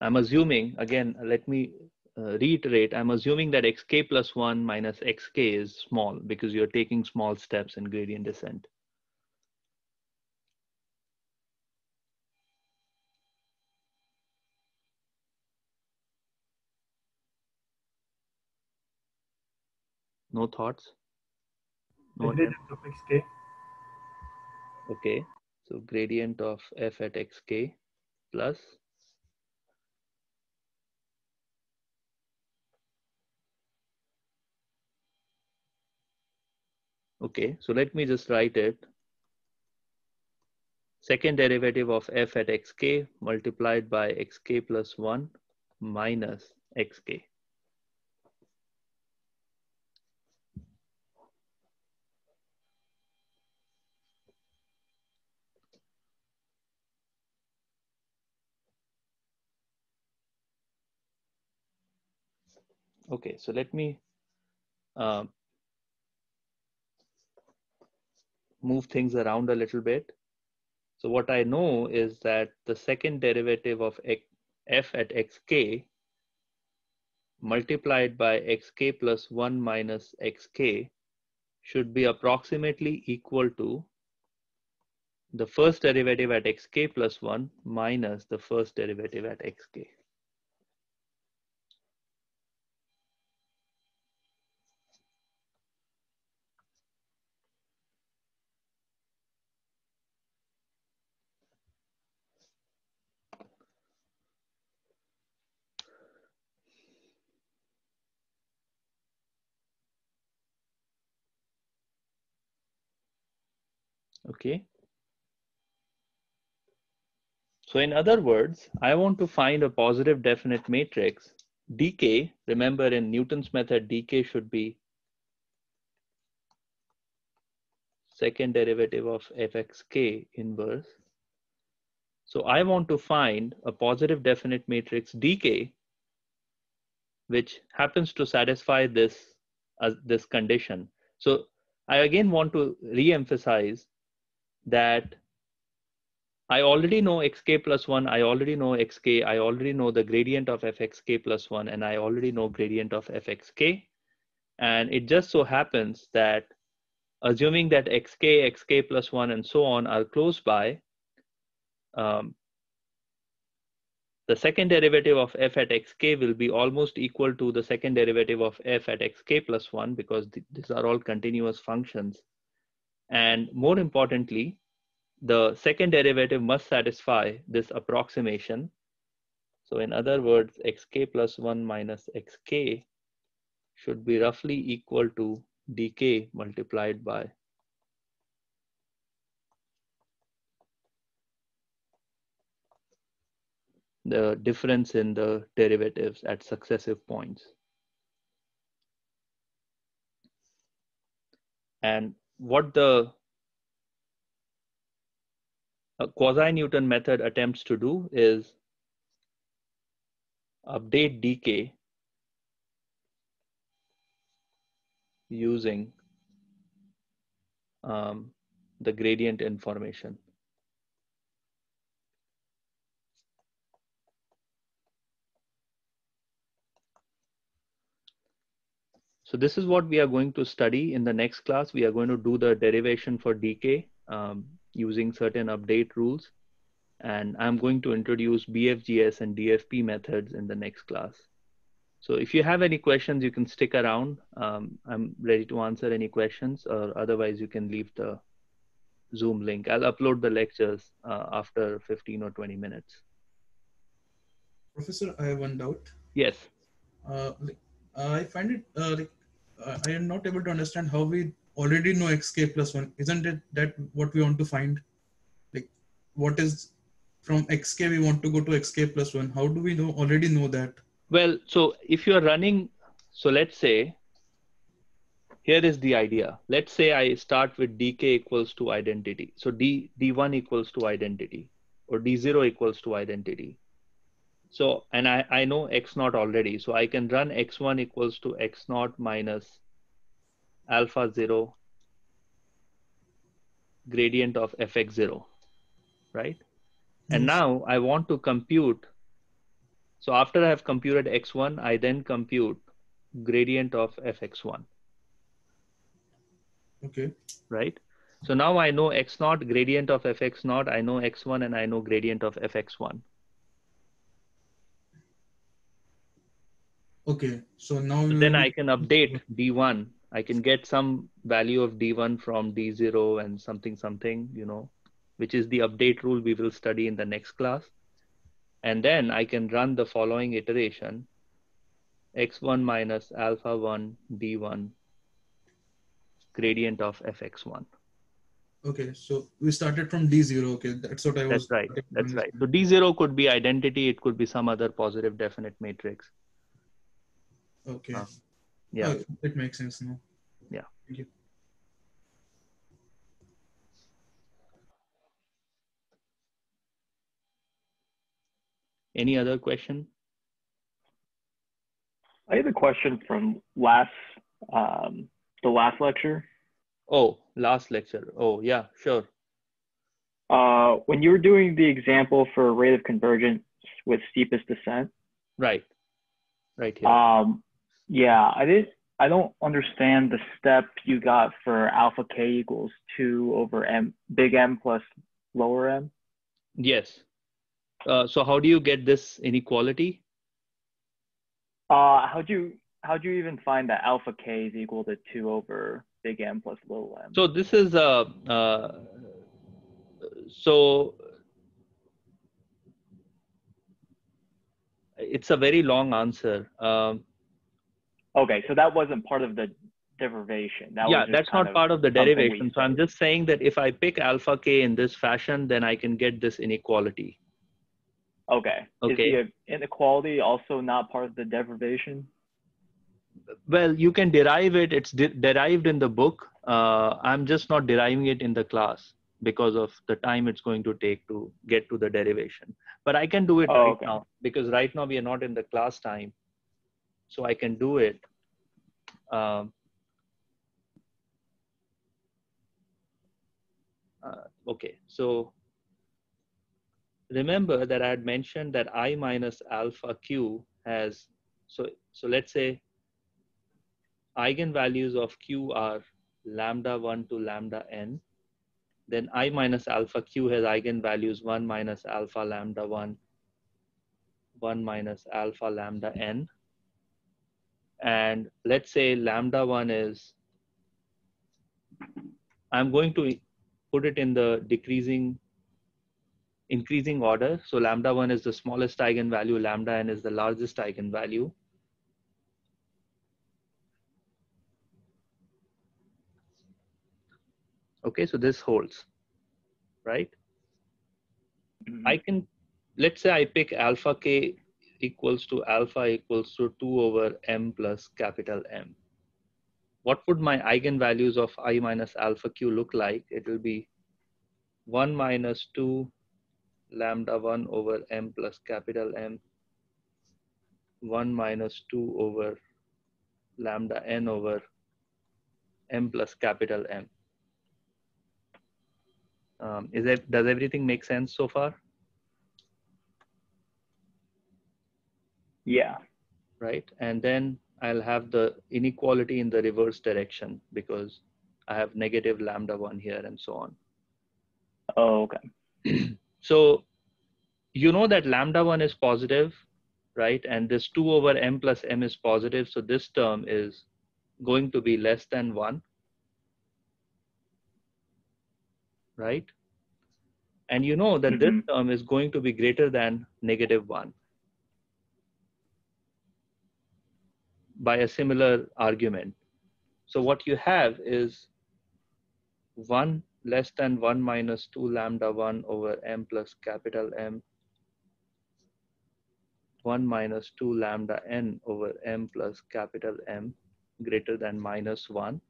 I'm assuming, again, let me uh, reiterate, I'm assuming that xk plus 1 minus xk is small because you're taking small steps in gradient descent. No thoughts? No of xk. Okay, so gradient of f at xk plus Okay, so let me just write it. Second derivative of f at xk multiplied by xk plus 1 minus xk. Okay, so let me uh, move things around a little bit. So what I know is that the second derivative of f at xk multiplied by xk plus 1 minus xk should be approximately equal to the first derivative at xk plus 1 minus the first derivative at xk. Okay. So in other words, I want to find a positive definite matrix. dk, remember in Newton's method, dk should be second derivative of fxk inverse. So I want to find a positive definite matrix dk, which happens to satisfy this, uh, this condition. So I again want to re-emphasize that I already know xk plus 1, I already know xk, I already know the gradient of fxk plus 1, and I already know gradient of fxk. And it just so happens that assuming that xk, xk plus 1, and so on are close by, um, the second derivative of f at xk will be almost equal to the second derivative of f at xk plus 1 because th these are all continuous functions. And more importantly, the second derivative must satisfy this approximation. So in other words, xk plus 1 minus xk should be roughly equal to dk multiplied by the difference in the derivatives at successive points. And what the quasi-Newton method attempts to do is update dk using um, the gradient information. So this is what we are going to study in the next class. We are going to do the derivation for dk um, using certain update rules. And I'm going to introduce BFGS and DFP methods in the next class. So if you have any questions, you can stick around. Um, I'm ready to answer any questions or otherwise you can leave the Zoom link. I'll upload the lectures uh, after 15 or 20 minutes. Professor, I have one doubt. Yes. Uh, I find it uh, like I am not able to understand how we already know xk plus 1. Isn't it that what we want to find? Like what is from xk we want to go to xk plus 1. How do we know already know that? Well, so if you're running, so let's say, here is the idea. Let's say I start with dk equals to identity. So d, d1 equals to identity or d0 equals to identity. So, and I, I know x naught already. So I can run x1 equals to x naught minus alpha 0 gradient of fx0, right? And now I want to compute. So after I have computed x1, I then compute gradient of fx1. Okay. Right? So now I know x naught, gradient of fx naught, I know x1 and I know gradient of fx1. Okay, so now so then I can update d1. I can get some value of d1 from d0 and something something, you know, which is the update rule we will study in the next class. And then I can run the following iteration, x1 minus alpha 1 d1 gradient of fx1. Okay, so we started from d0. Okay, that's what I was. That's right. That's right. So d0 could be identity. It could be some other positive definite matrix. Okay. Uh, yeah. Oh, it makes sense now. Yeah. Thank you. Any other question? I have a question from last um, the last lecture. Oh, last lecture. Oh, yeah, sure. Uh, when you were doing the example for rate of convergence with steepest descent. Right. Right here. Um, yeah, I did. I don't understand the step you got for alpha k equals two over m, big M plus lower m. Yes. Uh, so how do you get this inequality? Uh, how do you how do you even find that alpha k is equal to two over big M plus little m? So this is uh, uh so it's a very long answer. Um, okay, so that wasn't part of the derivation. That yeah, that's not part of the derivation. So I'm just saying that if I pick alpha k in this fashion, then I can get this inequality. Okay. Okay. Is the inequality also not part of the derivation? Well, you can derive it. It's de derived in the book. Uh, I'm just not deriving it in the class because of the time it's going to take to get to the derivation. But I can do it Oh, right okay. now because right now we are not in the class time. So I can do it. Um, uh, okay, so remember that I had mentioned that I minus alpha q has, so, so let's say eigenvalues of q are lambda 1 to lambda n. Then I minus alpha q has eigenvalues 1 minus alpha lambda 1 1 minus alpha lambda n. And let's say lambda 1 is, I'm going to put it in the decreasing, increasing order. So lambda 1 is the smallest eigenvalue, lambda n is the largest eigenvalue. Okay, so this holds, right? Mhm. I can, let's say I pick alpha k equals to alpha equals to 2 over m plus capital M. What would my eigenvalues of i minus alpha q look like? It will be 1 minus 2 lambda 1 over m plus capital M, 1 minus 2 over lambda n over m plus capital M. Um, is that, does everything make sense so far? Yeah. right? And then I'll have the inequality in the reverse direction because I have negative lambda one here and so on. Oh, okay. *clears throat* So you know that lambda one is positive, right? And this two over m plus m is positive. So this term is going to be less than one, right? And you know that this Mhm. term is going to be greater than negative one. By a similar argument. So what you have is 1 less than 1 minus 2 lambda 1 over m plus capital M, 1 minus 2 lambda n over m plus capital M greater than minus 1.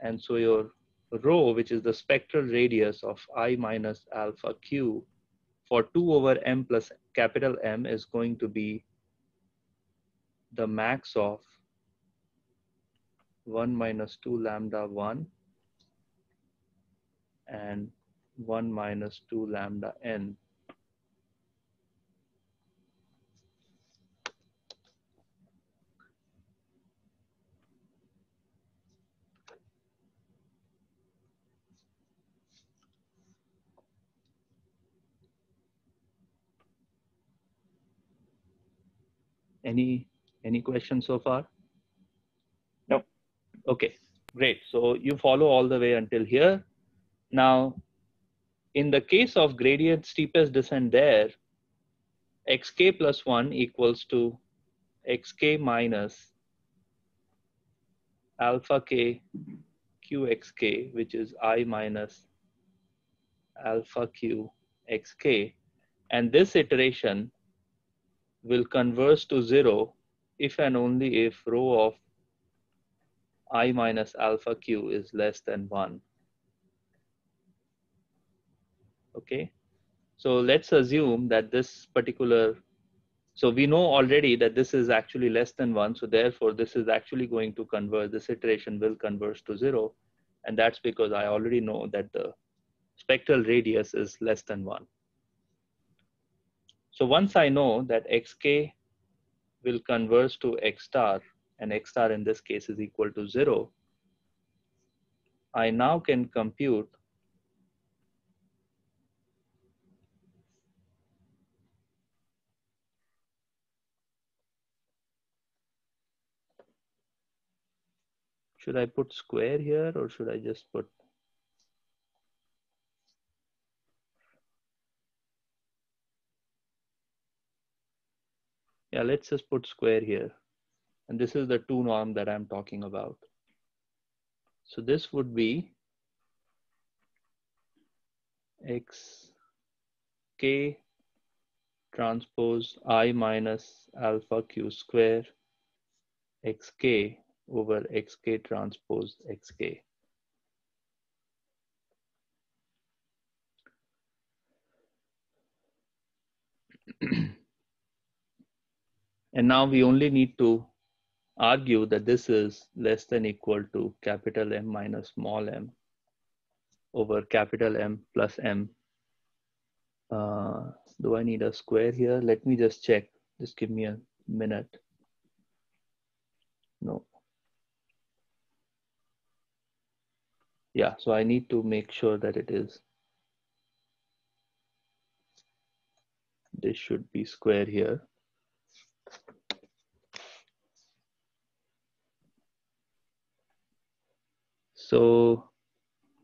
And so your rho, which is the spectral radius of i minus alpha q for 2 over m plus capital M is going to be the max of 1 minus 2 lambda 1 and 1 minus 2 lambda n. Any any questions so far? Nope. Okay, great. So you follow all the way until here. Now, in the case of gradient steepest descent there, xk plus 1 equals to xk minus alpha k qxk, which is i minus alpha q xk. And this iteration will converge to zero if and only if rho of i minus alpha q is less than 1. Okay, so let's assume that this particular, so we know already that this is actually less than 1. So therefore, this is actually going to converge, this iteration will converge to 0. And that's because I already know that the spectral radius is less than 1. So once I know that xk will converge to x star, and x star in this case is equal to 0, I now can compute Should I put square here or should I just put Yeah, let's just put square here. And this is the two norm that I'm talking about. So this would be x k transpose i minus alpha q square xk over xk transpose xk. *clears throat* And now we only need to argue that this is less than equal to capital M minus small m over capital M plus m. Uh, do I need a square here? Let me just check. Just give me a minute. No. Yeah, so I need to make sure that it is this should be square here. So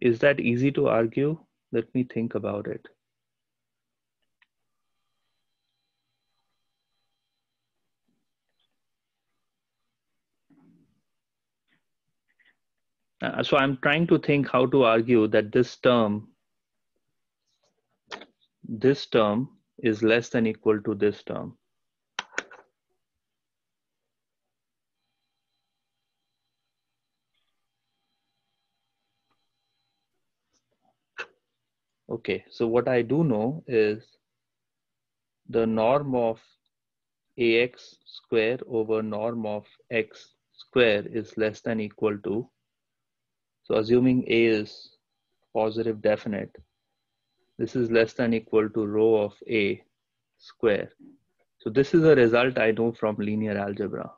is that easy to argue? Let me think about it. Uh, so I'm trying to think how to argue that this term, this term is less than equal to this term. Okay, so what I do know is the norm of ax square over norm of x square is less than equal to so assuming A is positive definite, this is less than equal to rho of A square. So this is a result I know from linear algebra.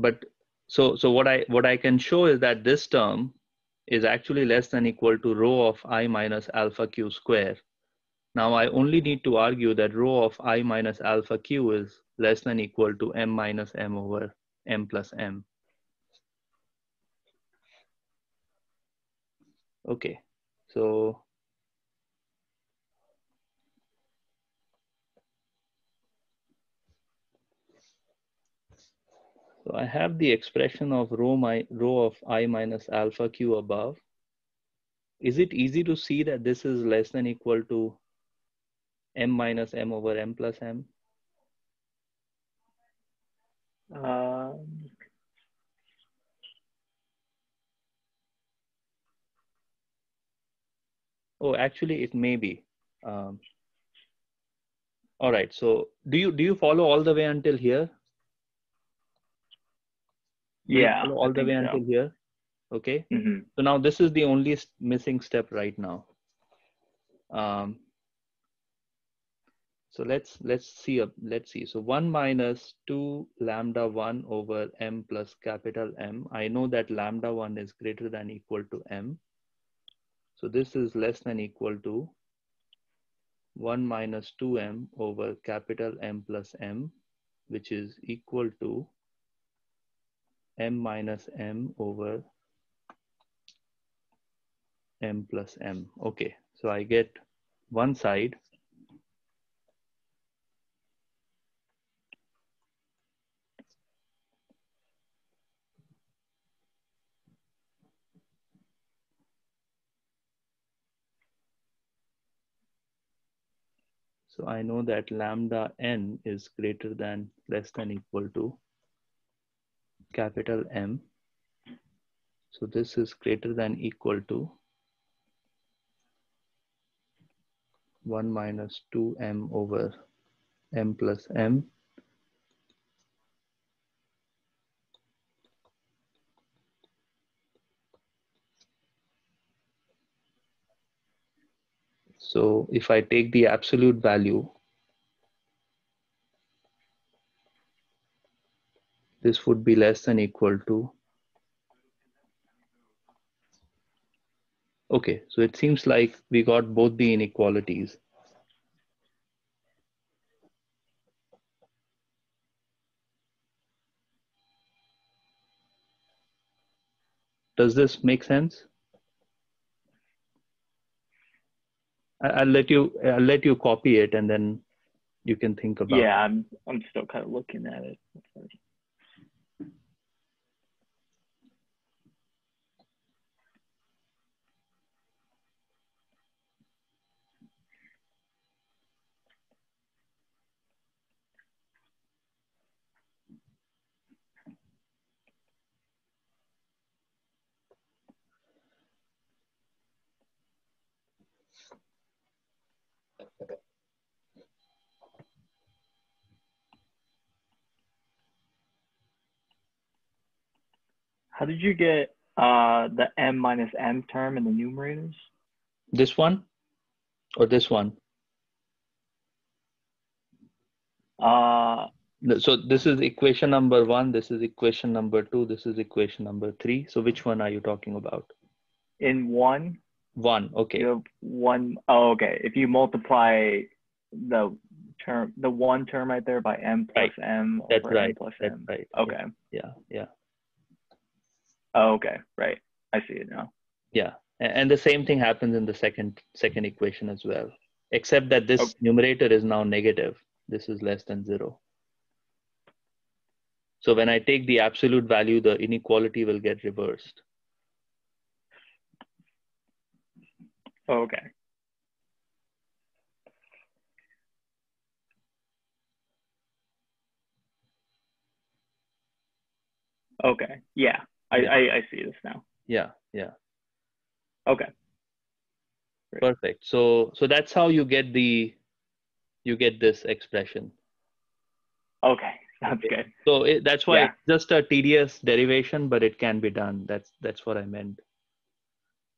But so so what I what I can show is that this term is actually less than equal to rho of i minus alpha q square now I only need to argue that rho of i minus alpha q is less than equal to m minus m over m plus m. Okay, so So I have the expression of rho, my, rho of i minus alpha q above. Is it easy to see that this is less than equal to m minus m over m plus m? Um, oh, actually, it may be. Um, all right. So, do you do you follow all the way until here? You yeah. all I the way so. until here. Okay. Mhm. So now this is the only missing step right now. Um, so let's let's see a, let's see. So one minus two lambda one over m plus capital M. I know that lambda one is greater than equal to m. So this is less than equal to one minus two m over capital M plus m, which is equal to m minus m over m plus m. Okay, so I get one side So I know that lambda n is greater than less than equal to capital M. So this is greater than equal to 1 minus 2m over m plus m. So if I take the absolute value, this would be less than equal to Okay, so it seems like we got both the inequalities. Does this make sense? I'll let you I'll let you copy it and then you can think about Yeah, I'm I'm still kind of looking at it. How did you get uh the m minus m term in the numerators? this one or this one. Uh, So this is equation number one, this is equation number two, this is equation number three. So which one are you talking about? In one, One, okay. one oh okay. If you multiply the term the one term right there by m plus m That's right. plus That's m. right. Okay. Yeah, yeah, Oh, okay. Right. I see it now. yeah. And the same thing happens in the second second equation as well, except that this Okay. numerator is now negative. This is less than zero. So when I take the absolute value, the inequality will get reversed. Oh, okay. Okay. Yeah. I, Yeah. I, I see this now. Yeah, yeah. Okay. Perfect. So so that's how you get the you get this expression. Okay. *laughs* That's good. So it, that's why Yeah. it's just a tedious derivation, but it can be done. That's that's what I meant.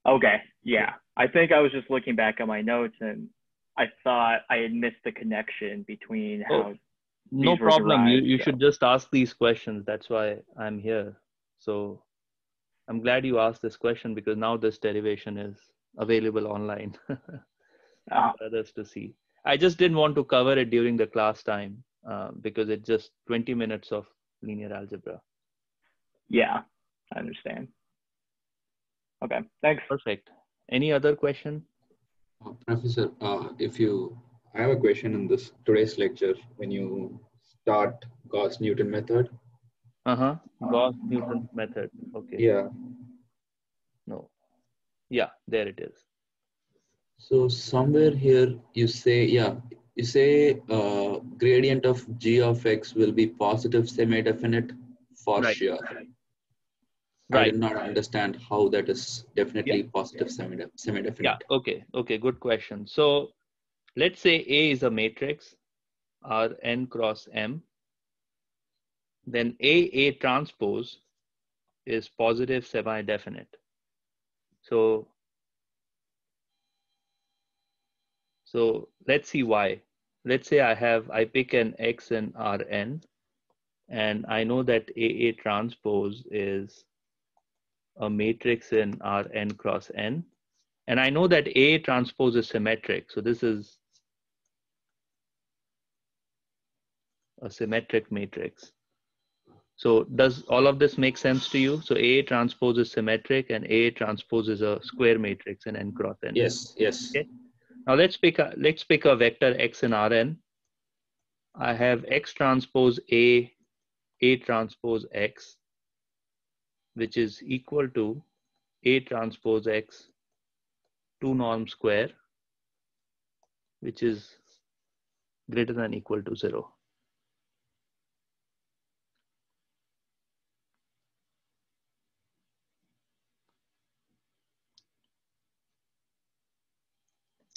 Okay. Yeah. I think I was just looking back at my notes and I thought I had missed the connection between oh, how Oh, No problem. You you so- should just ask these questions. That's why I'm here. So I'm glad you asked this question because now this derivation is available online *laughs* oh, for others to see. I just didn't want to cover it during the class time uh, because it's just 20 minutes of linear algebra. yeah, I understand. Okay. Thanks. Perfect. Any other question? Uh, Professor, uh, if you, I have a question in this today's lecture. When you start Gauss-Newton method, Uh-huh. Gauss Newton method. Okay. yeah. No. Yeah, there it is. So somewhere here you say, yeah, you say uh, gradient of g of x will be positive semi-definite for Right. sure. I Right. did not understand how that is definitely positive semi semi-definite. Yeah. Okay. Okay. Good question. So let's say A is a matrix, R n cross M. Then A A transpose is positive semi-definite. So so let's see why. Let's say I have I pick an X and Rn, and I know that AA transpose is a matrix in Rn cross n. And I know that A transpose is symmetric. So this is a symmetric matrix. So does all of this make sense to you? So A transpose is symmetric and A transpose is a square matrix in n cross n. Yes, yes. Okay. Now let's pick a let's pick a vector x in Rn. I have x transpose A, A transpose x, which is equal to A transpose x 2 norm square, which is greater than equal to 0.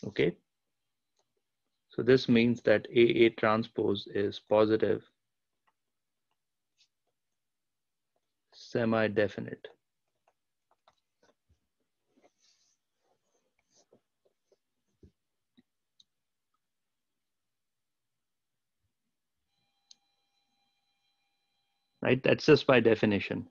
Okay. So this means that AA transpose is positive semi-definite. Right, that's just by definition.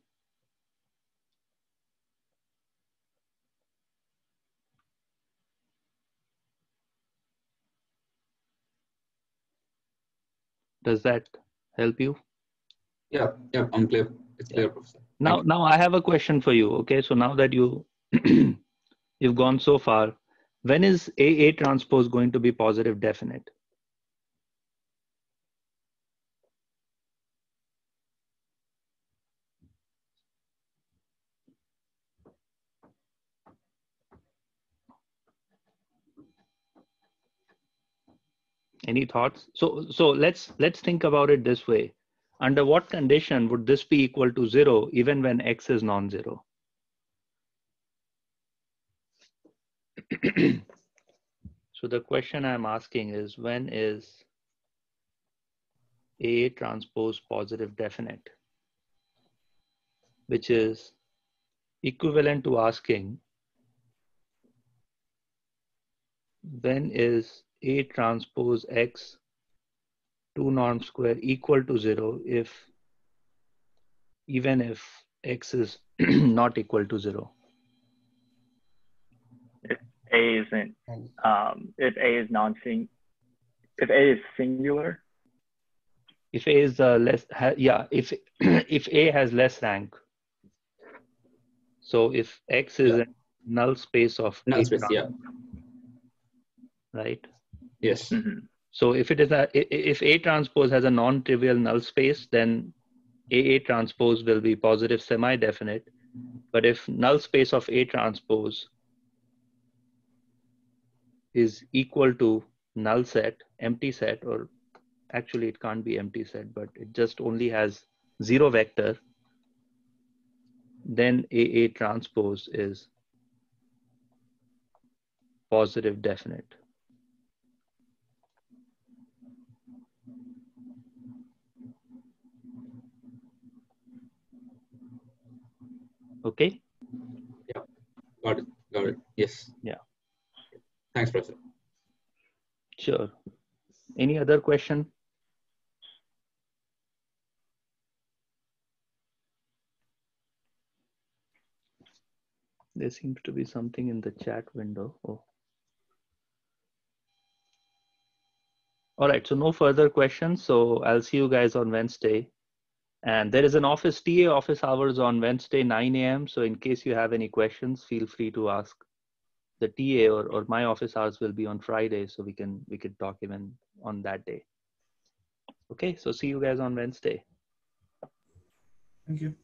Does that help you? Yeah, yeah, I'm clear. It's clear, Professor. Now, now I have a question for you. Okay, so now that you *clears throat* you've gone so far, when is AA transpose going to be positive definite? Any thoughts? So, so let's let's think about it this way. Under what condition would this be equal to zero even when x is non-zero? *clears throat* so the question I'm asking is when is A transpose positive definite? Which is equivalent to asking when is A transpose X 2 norm square equal to 0 if even if x is *clears throat* not equal to 0 if a isn't um, if a is non-sing if a is singular if a is uh, less ha- yeah if *clears throat* if a has less rank so if x is Yeah. a null space of Null space, yeah. right Yes. Mhm. so if it is a if a transpose has a non-trivial null space then aa transpose will be positive semi-definite but if null space of a transpose is equal to null set empty set or actually it can't be empty set but it just only has zero vector then aa transpose is positive definite okay Yeah. Got it. Got it. Yes. Yeah. Thanks, Professor. Sure. Any other question? There seems to be something in the chat window. Oh. All right, so no further questions. So I'll see you guys on Wednesday. And there is an office TA office hours on Wednesday, 9 a.m. So in case you have any questions, feel free to ask the TA or, or my office hours will be on Friday, so we can we could talk even on that day. Okay, so see you guys on Wednesday. Thank you.